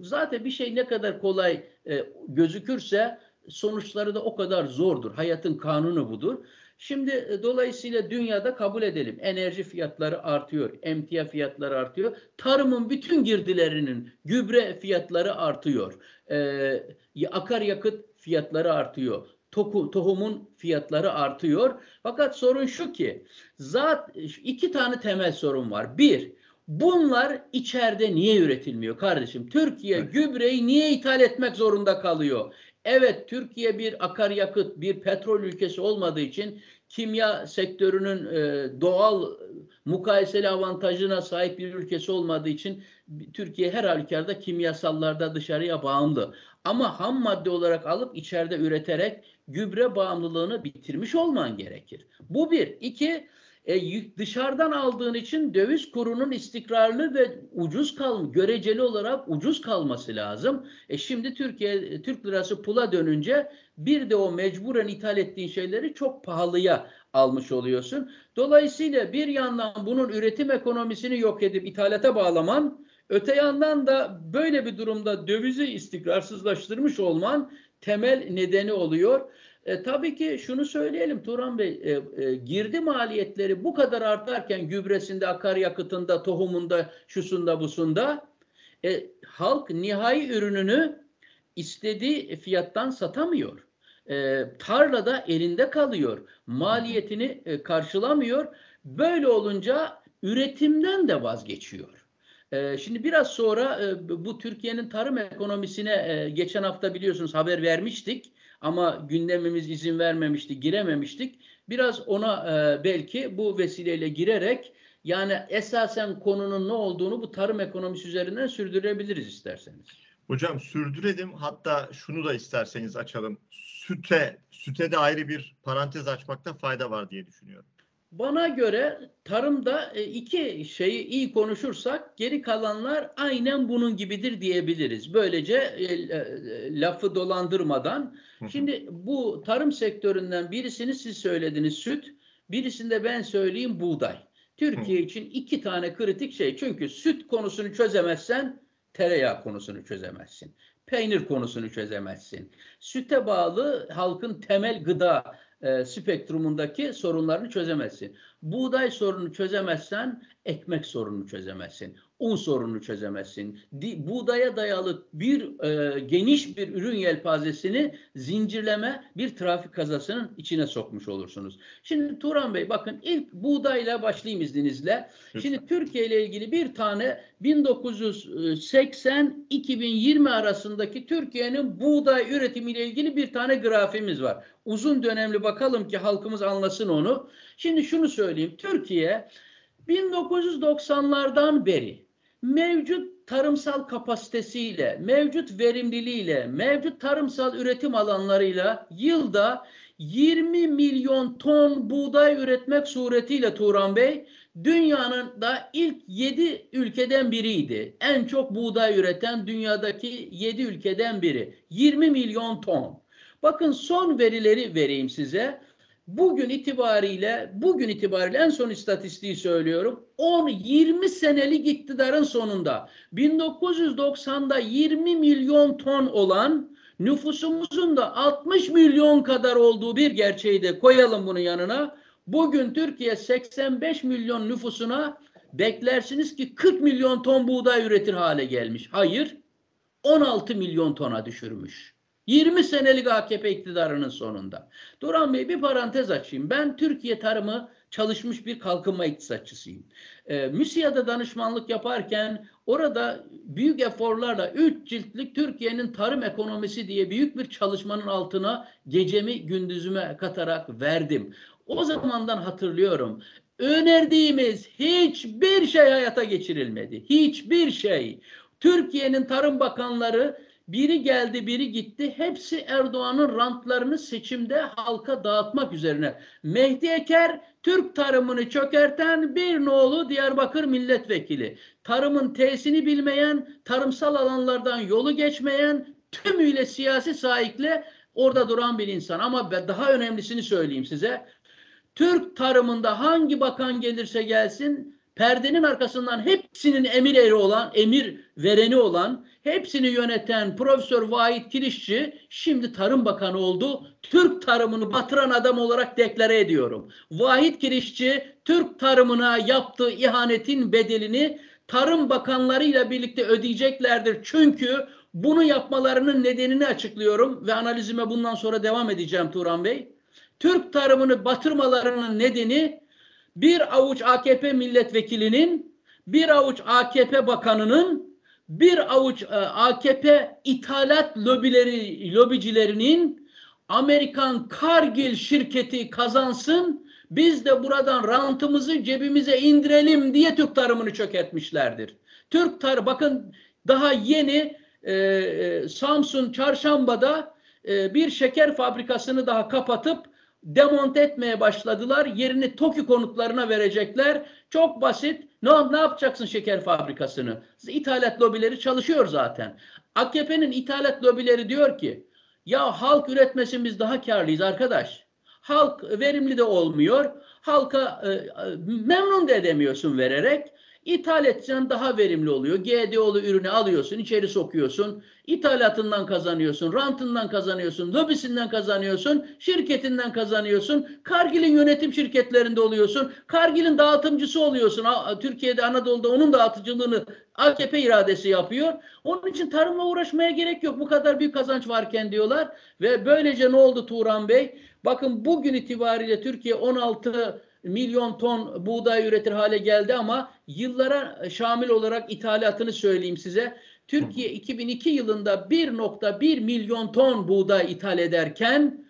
Zaten bir şey ne kadar kolay gözükürse sonuçları da o kadar zordur. Hayatın kanunu budur. Şimdi e, dolayısıyla dünyada kabul edelim. Enerji fiyatları artıyor, emtia fiyatları artıyor. Tarımın bütün girdilerinin gübre fiyatları artıyor. Ee, akaryakıt fiyatları artıyor. Toku, tohumun fiyatları artıyor. Fakat sorun şu ki, zat iki tane temel sorun var. Bir, Bunlar içeride niye üretilmiyor kardeşim? Türkiye gübreyi niye ithal etmek zorunda kalıyor? Evet Türkiye bir akaryakıt, bir petrol ülkesi olmadığı için kimya sektörünün e, doğal mukayeseli avantajına sahip bir ülkesi olmadığı için Türkiye her halükarda kimyasallarda dışarıya bağımlı. Ama ham madde olarak alıp içeride üreterek gübre bağımlılığını bitirmiş olman gerekir. Bu bir. İki, e, dışarıdan aldığın için döviz kurunun istikrarlı ve ucuz kal göreceli olarak ucuz kalması lazım. E şimdi Türkiye Türk lirası pula dönünce bir de o mecburen ithal ettiğin şeyleri çok pahalıya almış oluyorsun. Dolayısıyla bir yandan bunun üretim ekonomisini yok edip ithalata bağlaman, öte yandan da böyle bir durumda dövizi istikrarsızlaştırmış olman temel nedeni oluyor. E, tabii ki şunu söyleyelim Turan Bey, e, e, girdi maliyetleri bu kadar artarken gübresinde, akaryakıtında, tohumunda, şusunda, busunda e, halk nihai ürününü istediği fiyattan satamıyor. E, tarlada elinde kalıyor. Maliyetini e, karşılamıyor. Böyle olunca üretimden de vazgeçiyor. E, şimdi biraz sonra e, bu Türkiye'nin tarım ekonomisine e, geçen hafta biliyorsunuz haber vermiştik ama gündemimiz izin vermemişti, girememiştik. Biraz ona e, belki bu vesileyle girerek yani esasen konunun ne olduğunu bu tarım ekonomisi üzerinden sürdürebiliriz isterseniz. Hocam sürdürelim. Hatta şunu da isterseniz açalım. Süte, süte de ayrı bir parantez açmakta fayda var diye düşünüyorum. Bana göre tarımda e, iki şeyi iyi konuşursak geri kalanlar aynen bunun gibidir diyebiliriz. Böylece e, e, lafı dolandırmadan. Şimdi bu tarım sektöründen birisini siz söylediniz süt, birisinde ben söyleyeyim buğday. Türkiye için iki tane kritik şey. Çünkü süt konusunu çözemezsen tereyağı konusunu çözemezsin. Peynir konusunu çözemezsin. Süte bağlı halkın temel gıda e, spektrumundaki sorunlarını çözemezsin. Buğday sorunu çözemezsen ekmek sorununu çözemezsin. un sorununu çözemezsin. Di, buğdaya dayalı bir e, geniş bir ürün yelpazesini zincirleme bir trafik kazasının içine sokmuş olursunuz. Şimdi Turan Bey bakın ilk buğdayla başlayayım izninizle. Şimdi Türkiye ile ilgili bir tane 1980-2020 arasındaki Türkiye'nin buğday üretimiyle ilgili bir tane grafimiz var. Uzun dönemli bakalım ki halkımız anlasın onu. Şimdi şunu söyleyeyim. Türkiye 1990'lardan beri mevcut tarımsal kapasitesiyle, mevcut verimliliğiyle, mevcut tarımsal üretim alanlarıyla yılda 20 milyon ton buğday üretmek suretiyle Turan Bey dünyanın da ilk 7 ülkeden biriydi. En çok buğday üreten dünyadaki 7 ülkeden biri. 20 milyon ton. Bakın son verileri vereyim size. Bugün itibariyle bugün itibariyle en son istatistiği söylüyorum. 10-20 senelik iktidarın sonunda 1990'da 20 milyon ton olan nüfusumuzun da 60 milyon kadar olduğu bir gerçeği de koyalım bunun yanına. Bugün Türkiye 85 milyon nüfusuna beklersiniz ki 40 milyon ton buğday üretir hale gelmiş. Hayır 16 milyon tona düşürmüş. 20 senelik AKP iktidarının sonunda. Duran Bey bir parantez açayım. Ben Türkiye tarımı çalışmış bir kalkınma iktisatçısıyım. E, MÜSİAD'a danışmanlık yaparken orada büyük eforlarla 3 ciltlik Türkiye'nin tarım ekonomisi diye büyük bir çalışmanın altına gecemi gündüzüme katarak verdim. O zamandan hatırlıyorum. Önerdiğimiz hiçbir şey hayata geçirilmedi. Hiçbir şey. Türkiye'nin tarım bakanları biri geldi biri gitti. Hepsi Erdoğan'ın rantlarını seçimde halka dağıtmak üzerine. Mehdi Eker Türk tarımını çökerten bir nolu Diyarbakır milletvekili. Tarımın T'sini bilmeyen, tarımsal alanlardan yolu geçmeyen, tümüyle siyasi sahikle orada duran bir insan. Ama daha önemlisini söyleyeyim size. Türk tarımında hangi bakan gelirse gelsin perdenin arkasından hepsinin emir eri olan, emir vereni olan, hepsini yöneten Profesör Vahit Kirişçi şimdi Tarım Bakanı oldu. Türk tarımını batıran adam olarak deklare ediyorum. Vahit Kirişçi Türk tarımına yaptığı ihanetin bedelini Tarım Bakanlarıyla birlikte ödeyeceklerdir. Çünkü bunu yapmalarının nedenini açıklıyorum ve analizime bundan sonra devam edeceğim Turan Bey. Türk tarımını batırmalarının nedeni bir avuç AKP milletvekilinin, bir avuç AKP bakanının, bir avuç e, AKP ithalat lobileri, lobicilerinin Amerikan Kargil şirketi kazansın, biz de buradan rantımızı cebimize indirelim diye Türk tarımını çökertmişlerdir. Türk tar bakın daha yeni e, e, Samsun Çarşamba'da e, bir şeker fabrikasını daha kapatıp demonte etmeye başladılar. Yerini TOKİ konutlarına verecekler. Çok basit. Ne, ne yapacaksın şeker fabrikasını? İthalat lobileri çalışıyor zaten. AKP'nin ithalat lobileri diyor ki ya halk üretmesin biz daha karlıyız arkadaş. Halk verimli de olmuyor. Halka e, e memnun da edemiyorsun vererek. İthal etsen daha verimli oluyor. GDO'lu ürünü alıyorsun, içeri sokuyorsun. İthalatından kazanıyorsun, rantından kazanıyorsun, lobisinden kazanıyorsun, şirketinden kazanıyorsun. Kargil'in yönetim şirketlerinde oluyorsun. Kargil'in dağıtımcısı oluyorsun. Türkiye'de, Anadolu'da onun dağıtıcılığını AKP iradesi yapıyor. Onun için tarımla uğraşmaya gerek yok. Bu kadar büyük kazanç varken diyorlar. Ve böylece ne oldu Turan Bey? Bakın bugün itibariyle Türkiye 16 milyon ton buğday üretir hale geldi ama yıllara şamil olarak ithalatını söyleyeyim size. Türkiye 2002 yılında 1.1 milyon ton buğday ithal ederken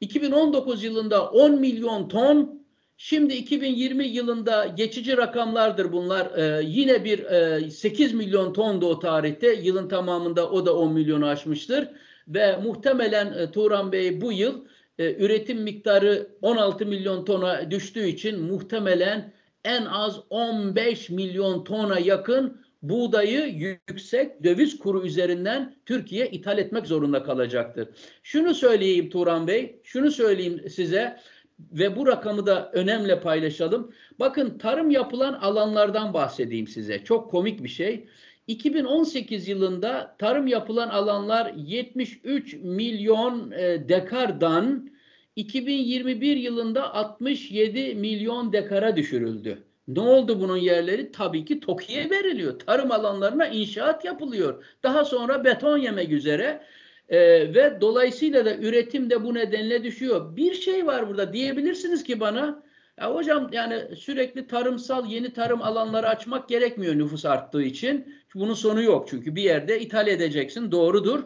2019 yılında 10 milyon ton Şimdi 2020 yılında geçici rakamlardır bunlar. Ee, yine bir e, 8 milyon tondu o tarihte. Yılın tamamında o da 10 milyonu aşmıştır. Ve muhtemelen e, Turan Bey bu yıl e, üretim miktarı 16 milyon tona düştüğü için muhtemelen en az 15 milyon tona yakın buğdayı yüksek döviz kuru üzerinden Türkiye ithal etmek zorunda kalacaktır. Şunu söyleyeyim Turan Bey, şunu söyleyeyim size ve bu rakamı da önemli paylaşalım. Bakın tarım yapılan alanlardan bahsedeyim size. Çok komik bir şey. 2018 yılında tarım yapılan alanlar 73 milyon e, dekardan 2021 yılında 67 milyon dekara düşürüldü. Ne oldu bunun yerleri? Tabii ki TOKİ'ye veriliyor. Tarım alanlarına inşaat yapılıyor. Daha sonra beton yemek üzere ee, ve dolayısıyla da üretim de bu nedenle düşüyor. Bir şey var burada diyebilirsiniz ki bana ya hocam yani sürekli tarımsal yeni tarım alanları açmak gerekmiyor nüfus arttığı için. Bunun sonu yok çünkü bir yerde ithal edeceksin doğrudur.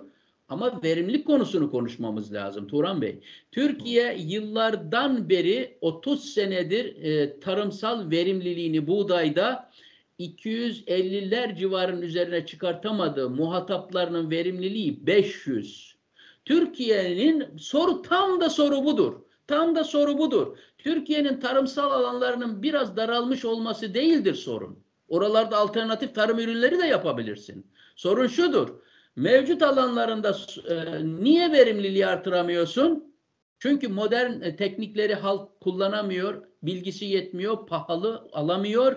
Ama verimlilik konusunu konuşmamız lazım Turan Bey. Türkiye yıllardan beri 30 senedir e, tarımsal verimliliğini buğdayda 250'ler civarının üzerine çıkartamadığı muhataplarının verimliliği 500. Türkiye'nin soru tam da soru budur. Tam da soru budur. Türkiye'nin tarımsal alanlarının biraz daralmış olması değildir sorun. Oralarda alternatif tarım ürünleri de yapabilirsin. Sorun şudur. Mevcut alanlarında e, niye verimliliği artıramıyorsun? Çünkü modern e, teknikleri halk kullanamıyor, bilgisi yetmiyor, pahalı alamıyor.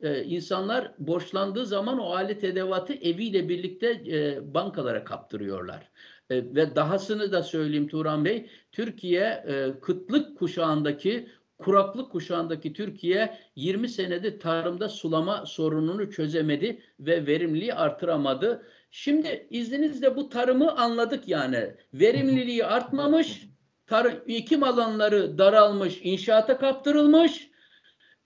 E, insanlar borçlandığı zaman o alet edevatı eviyle birlikte e, bankalara kaptırıyorlar. E, ve dahasını da söyleyeyim Turan Bey, Türkiye e, kıtlık kuşağındaki kuraklık kuşağındaki Türkiye 20 senedir tarımda sulama sorununu çözemedi ve verimliliği artıramadı. Şimdi izninizle bu tarımı anladık yani. Verimliliği artmamış, tarım, ekim alanları daralmış, inşaata kaptırılmış.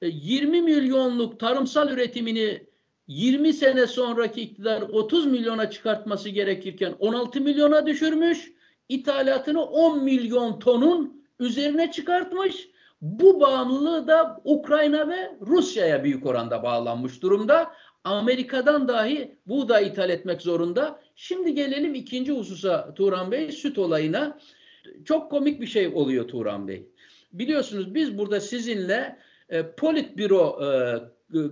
20 e, milyonluk tarımsal üretimini 20 sene sonraki iktidar 30 milyona çıkartması gerekirken 16 milyona düşürmüş. İthalatını 10 milyon tonun üzerine çıkartmış. Bu bağımlılığı da Ukrayna ve Rusya'ya büyük oranda bağlanmış durumda. Amerika'dan dahi buğday ithal etmek zorunda. Şimdi gelelim ikinci hususa Turan Bey, süt olayına. Çok komik bir şey oluyor Turan Bey. Biliyorsunuz biz burada sizinle e, Politbüro e,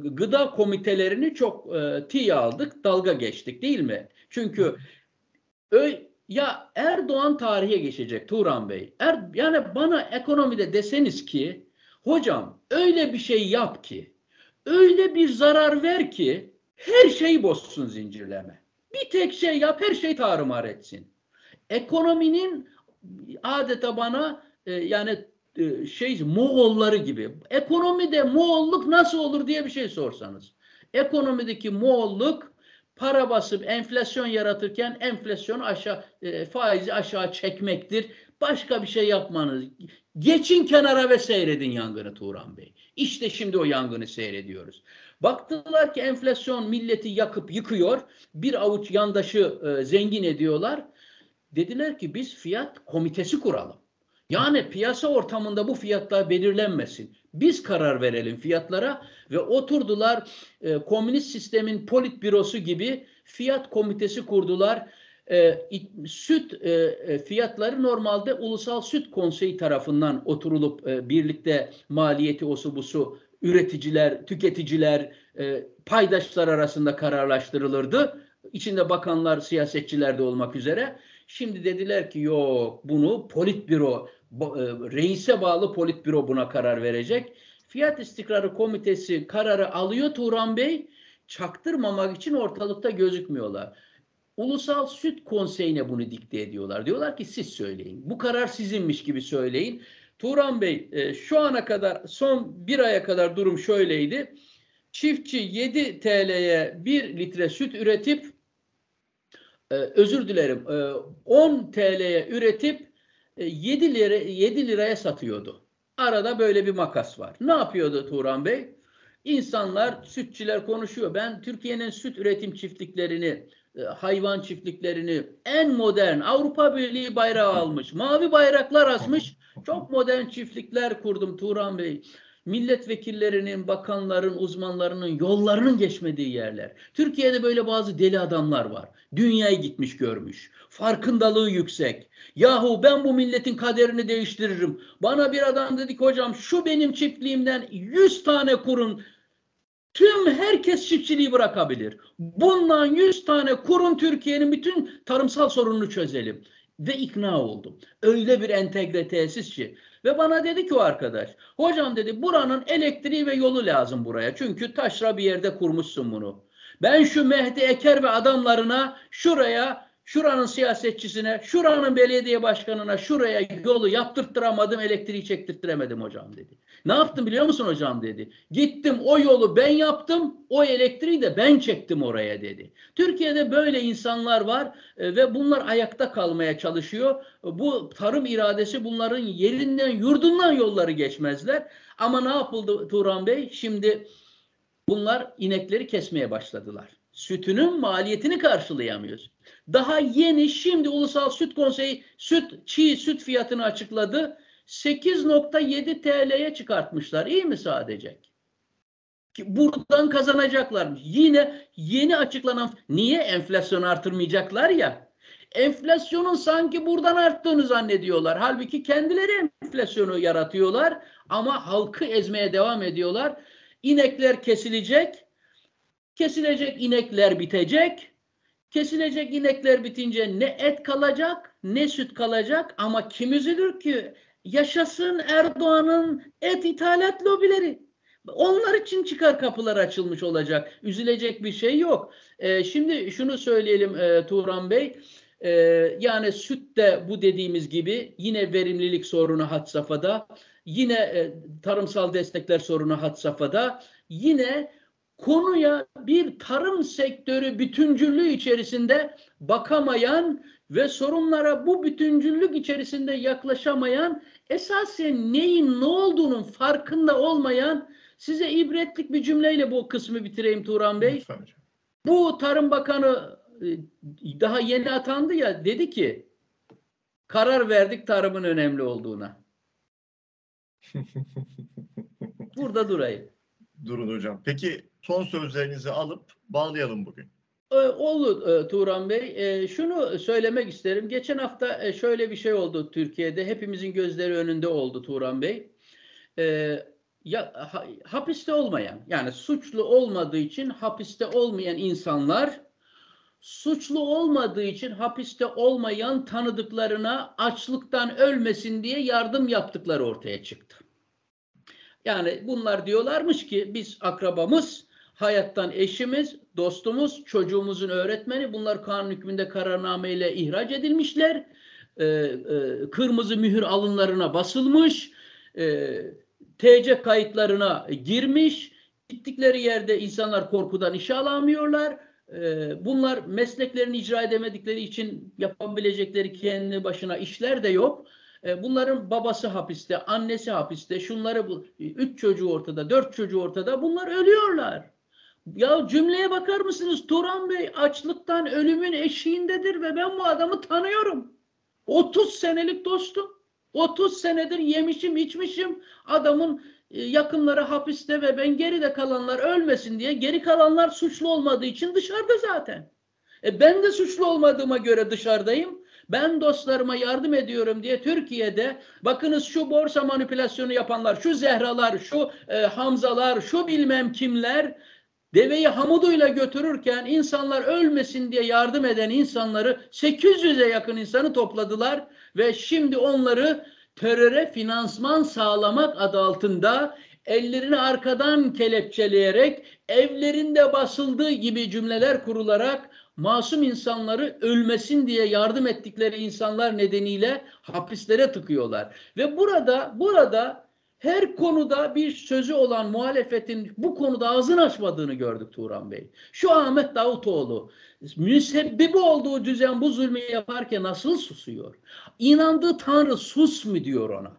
gıda komitelerini çok e, tiye aldık, dalga geçtik değil mi? Çünkü ö, ya Erdoğan tarihe geçecek Turan Bey. Er, yani bana ekonomide deseniz ki hocam öyle bir şey yap ki öyle bir zarar ver ki her şeyi bozsun zincirleme. Bir tek şey yap her şey tarumar etsin. Ekonominin adeta bana e, yani şey Moğolları gibi. Ekonomide Moğolluk nasıl olur diye bir şey sorsanız. Ekonomideki Moğolluk para basıp enflasyon yaratırken enflasyon aşağı e, faizi aşağı çekmektir. Başka bir şey yapmanız. Geçin kenara ve seyredin yangını Turan Bey. İşte şimdi o yangını seyrediyoruz. Baktılar ki enflasyon milleti yakıp yıkıyor. Bir avuç yandaşı e, zengin ediyorlar. Dediler ki biz fiyat komitesi kuralım. Yani piyasa ortamında bu fiyatlar belirlenmesin. Biz karar verelim fiyatlara ve oturdular e, komünist sistemin politbürosu gibi fiyat komitesi kurdular. E, süt e, e, fiyatları normalde Ulusal Süt Konseyi tarafından oturulup e, birlikte maliyeti osu busu üreticiler, tüketiciler, e, paydaşlar arasında kararlaştırılırdı. İçinde bakanlar, siyasetçiler de olmak üzere. Şimdi dediler ki yok bunu politbüro reise bağlı politbüro buna karar verecek. Fiyat İstikrarı Komitesi kararı alıyor Turan Bey. Çaktırmamak için ortalıkta gözükmüyorlar. Ulusal Süt Konseyi'ne bunu dikte ediyorlar. Diyorlar ki siz söyleyin. Bu karar sizinmiş gibi söyleyin. Turan Bey e, şu ana kadar son bir aya kadar durum şöyleydi. Çiftçi 7 TL'ye 1 litre süt üretip e, özür dilerim 10 TL'ye üretip 7 e, lira 7 liraya satıyordu. Arada böyle bir makas var. Ne yapıyordu Turan Bey? İnsanlar, sütçüler konuşuyor. Ben Türkiye'nin süt üretim çiftliklerini, e, hayvan çiftliklerini en modern Avrupa Birliği bayrağı almış. Mavi bayraklar asmış. Çok modern çiftlikler kurdum Turan Bey milletvekillerinin, bakanların, uzmanlarının yollarının geçmediği yerler. Türkiye'de böyle bazı deli adamlar var. Dünyaya gitmiş görmüş. Farkındalığı yüksek. Yahu ben bu milletin kaderini değiştiririm. Bana bir adam dedik hocam şu benim çiftliğimden 100 tane kurun. Tüm herkes çiftçiliği bırakabilir. Bundan 100 tane kurun Türkiye'nin bütün tarımsal sorununu çözelim. Ve ikna oldum. Öyle bir entegre tesis ki ve bana dedi ki o arkadaş, hocam dedi buranın elektriği ve yolu lazım buraya. Çünkü taşra bir yerde kurmuşsun bunu. Ben şu Mehdi Eker ve adamlarına şuraya şuranın siyasetçisine, şuranın belediye başkanına şuraya yolu yaptırttıramadım, elektriği çektirttiremedim hocam dedi. Ne yaptım biliyor musun hocam dedi. Gittim o yolu ben yaptım, o elektriği de ben çektim oraya dedi. Türkiye'de böyle insanlar var e, ve bunlar ayakta kalmaya çalışıyor. Bu tarım iradesi bunların yerinden yurdundan yolları geçmezler. Ama ne yapıldı Turan Bey? Şimdi bunlar inekleri kesmeye başladılar. Sütünün maliyetini karşılayamıyoruz. Daha yeni şimdi Ulusal Süt Konseyi süt çiğ süt fiyatını açıkladı. 8.7 TL'ye çıkartmışlar. İyi mi sadece? Buradan kazanacaklarmış. Yine yeni açıklanan niye enflasyon artırmayacaklar ya? Enflasyonun sanki buradan arttığını zannediyorlar. Halbuki kendileri enflasyonu yaratıyorlar ama halkı ezmeye devam ediyorlar. İnekler kesilecek. Kesilecek inekler bitecek. Kesilecek inekler bitince ne et kalacak ne süt kalacak ama kim üzülür ki yaşasın Erdoğan'ın et ithalat lobileri. Onlar için çıkar kapılar açılmış olacak. Üzülecek bir şey yok. Ee, şimdi şunu söyleyelim e, Turan Bey. Ee, yani süt de bu dediğimiz gibi yine verimlilik sorunu had safhada. Yine e, tarımsal destekler sorunu had safhada. Yine konuya bir tarım sektörü bütüncüllüğü içerisinde bakamayan ve sorunlara bu bütüncüllük içerisinde yaklaşamayan esasen neyin ne olduğunun farkında olmayan size ibretlik bir cümleyle bu kısmı bitireyim Turan Bey. Bu Tarım Bakanı e, daha yeni atandı ya dedi ki karar verdik tarımın önemli olduğuna. <laughs> Burada durayım. Durun hocam. Peki son sözlerinizi alıp bağlayalım bugün. E, Oldu e, Turan Bey. E, şunu söylemek isterim. Geçen hafta şöyle bir şey oldu Türkiye'de. Hepimizin gözleri önünde oldu Turan Bey. Ya hapiste olmayan, yani suçlu olmadığı için hapiste olmayan insanlar suçlu olmadığı için hapiste olmayan tanıdıklarına açlıktan ölmesin diye yardım yaptıkları ortaya çıktı. Yani bunlar diyorlarmış ki biz akrabamız, hayattan eşimiz, dostumuz, çocuğumuzun öğretmeni bunlar kanun hükmünde kararnameyle ihraç edilmişler. Ee, e, kırmızı mühür alınlarına basılmış. E, TC kayıtlarına girmiş. Gittikleri yerde insanlar korkudan işe alamıyorlar. E, bunlar mesleklerini icra edemedikleri için yapabilecekleri kendi başına işler de yok. E, bunların babası hapiste, annesi hapiste, şunları bu üç çocuğu ortada, dört çocuğu ortada. Bunlar ölüyorlar. Ya cümleye bakar mısınız? Turan Bey açlıktan ölümün eşiğindedir ve ben bu adamı tanıyorum. 30 senelik dostum. 30 senedir yemişim, içmişim. Adamın e, yakınları hapiste ve ben geride kalanlar ölmesin diye geri kalanlar suçlu olmadığı için dışarıda zaten. E ben de suçlu olmadığıma göre dışarıdayım. Ben dostlarıma yardım ediyorum diye Türkiye'de bakınız şu borsa manipülasyonu yapanlar, şu Zehralar, şu e, Hamzalar, şu bilmem kimler deveyi hamuduyla götürürken insanlar ölmesin diye yardım eden insanları 800'e yakın insanı topladılar ve şimdi onları teröre finansman sağlamak adı altında ellerini arkadan kelepçeleyerek evlerinde basıldığı gibi cümleler kurularak masum insanları ölmesin diye yardım ettikleri insanlar nedeniyle hapislere tıkıyorlar. Ve burada burada her konuda bir sözü olan muhalefetin bu konuda ağzını açmadığını gördük Turan Bey. Şu Ahmet Davutoğlu müsebbibi olduğu düzen bu zulmü yaparken nasıl susuyor? İnandığı Tanrı sus mu diyor ona?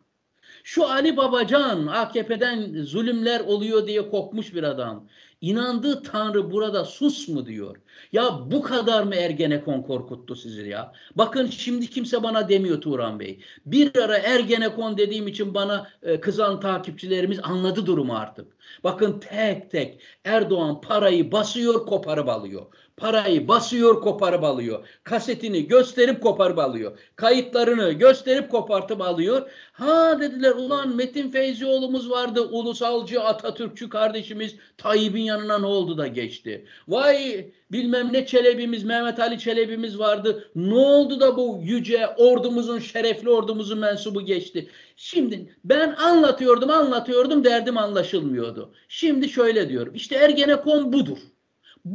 Şu Ali Babacan AKP'den zulümler oluyor diye korkmuş bir adam. İnandığı Tanrı burada sus mu diyor. Ya bu kadar mı Ergenekon korkuttu sizi ya? Bakın şimdi kimse bana demiyor Turan Bey. Bir ara Ergenekon dediğim için bana e, kızan takipçilerimiz anladı durumu artık. Bakın tek tek Erdoğan parayı basıyor koparıp alıyor. Parayı basıyor koparıp alıyor. Kasetini gösterip koparıp alıyor. Kayıtlarını gösterip kopartıp alıyor. Ha dediler ulan Metin Feyzioğlu'muz vardı. Ulusalcı Atatürkçü kardeşimiz Tayyip'in yanına ne oldu da geçti. Vay bilmem ne Çelebi'miz Mehmet Ali Çelebi'miz vardı. Ne oldu da bu yüce ordumuzun şerefli ordumuzun mensubu geçti. Şimdi ben anlatıyordum anlatıyordum derdim anlaşılmıyordu. Şimdi şöyle diyorum. İşte Ergenekon budur.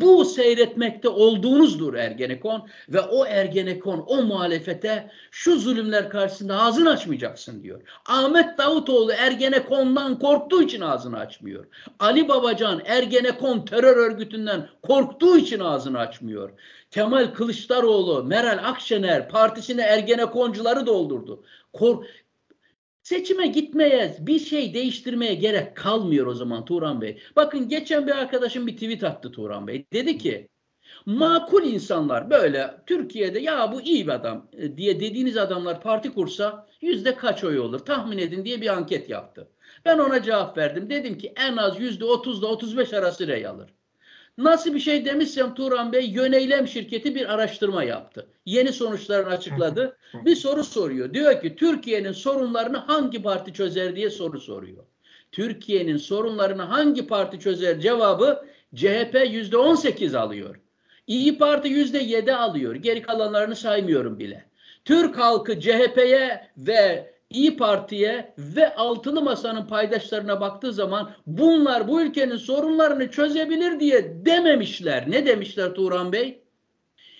Bu seyretmekte olduğunuzdur Ergenekon ve o Ergenekon o muhalefete şu zulümler karşısında ağzını açmayacaksın diyor. Ahmet Davutoğlu Ergenekon'dan korktuğu için ağzını açmıyor. Ali Babacan Ergenekon terör örgütünden korktuğu için ağzını açmıyor. Kemal Kılıçdaroğlu, Meral Akşener partisine Ergenekoncuları doldurdu. Kork Seçime gitmeye, bir şey değiştirmeye gerek kalmıyor o zaman Turan Bey. Bakın geçen bir arkadaşım bir tweet attı Turan Bey. Dedi ki makul insanlar böyle Türkiye'de ya bu iyi bir adam e, diye dediğiniz adamlar parti kursa yüzde kaç oy olur tahmin edin diye bir anket yaptı. Ben ona cevap verdim. Dedim ki en az yüzde 30 ile 35 arası rey alır. Nasıl bir şey demişsem Turan Bey Yöneylem şirketi bir araştırma yaptı. Yeni sonuçlarını açıkladı. Bir soru soruyor. Diyor ki Türkiye'nin sorunlarını hangi parti çözer diye soru soruyor. Türkiye'nin sorunlarını hangi parti çözer cevabı CHP yüzde 18 alıyor. İyi Parti yüzde 7 alıyor. Geri kalanlarını saymıyorum bile. Türk halkı CHP'ye ve İyi Parti'ye ve Altılı Masa'nın paydaşlarına baktığı zaman bunlar bu ülkenin sorunlarını çözebilir diye dememişler. Ne demişler Turan Bey?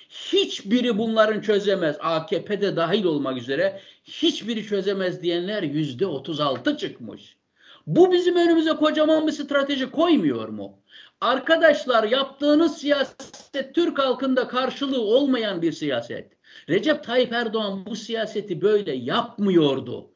Hiçbiri bunların çözemez. AKP'de dahil olmak üzere hiçbiri çözemez diyenler yüzde 36 çıkmış. Bu bizim önümüze kocaman bir strateji koymuyor mu? Arkadaşlar yaptığınız siyaset Türk halkında karşılığı olmayan bir siyaset. Recep Tayyip Erdoğan bu siyaseti böyle yapmıyordu.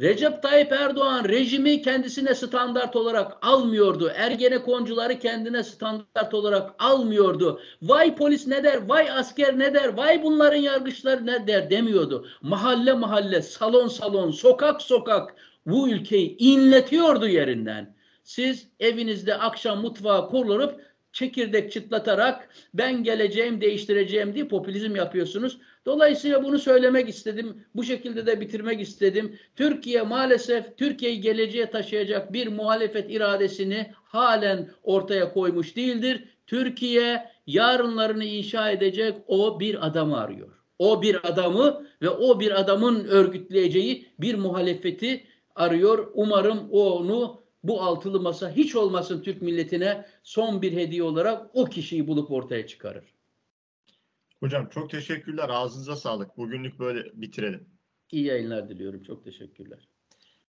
Recep Tayyip Erdoğan rejimi kendisine standart olarak almıyordu. Ergenekoncuları kendine standart olarak almıyordu. Vay polis ne der, vay asker ne der, vay bunların yargıçları ne der demiyordu. Mahalle mahalle, salon salon, sokak sokak bu ülkeyi inletiyordu yerinden. Siz evinizde akşam mutfağa kurulup çekirdek çıtlatarak ben geleceğim değiştireceğim diye popülizm yapıyorsunuz. Dolayısıyla bunu söylemek istedim. Bu şekilde de bitirmek istedim. Türkiye maalesef Türkiye'yi geleceğe taşıyacak bir muhalefet iradesini halen ortaya koymuş değildir. Türkiye yarınlarını inşa edecek o bir adamı arıyor. O bir adamı ve o bir adamın örgütleyeceği bir muhalefeti arıyor. Umarım onu bu altılı masa hiç olmasın Türk milletine son bir hediye olarak o kişiyi bulup ortaya çıkarır. Hocam çok teşekkürler. Ağzınıza sağlık. Bugünlük böyle bitirelim. İyi yayınlar diliyorum. Çok teşekkürler.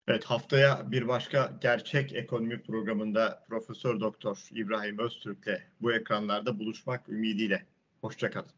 Evet haftaya bir başka gerçek ekonomi programında Profesör Doktor İbrahim Öztürk'le bu ekranlarda buluşmak ümidiyle. Hoşçakalın.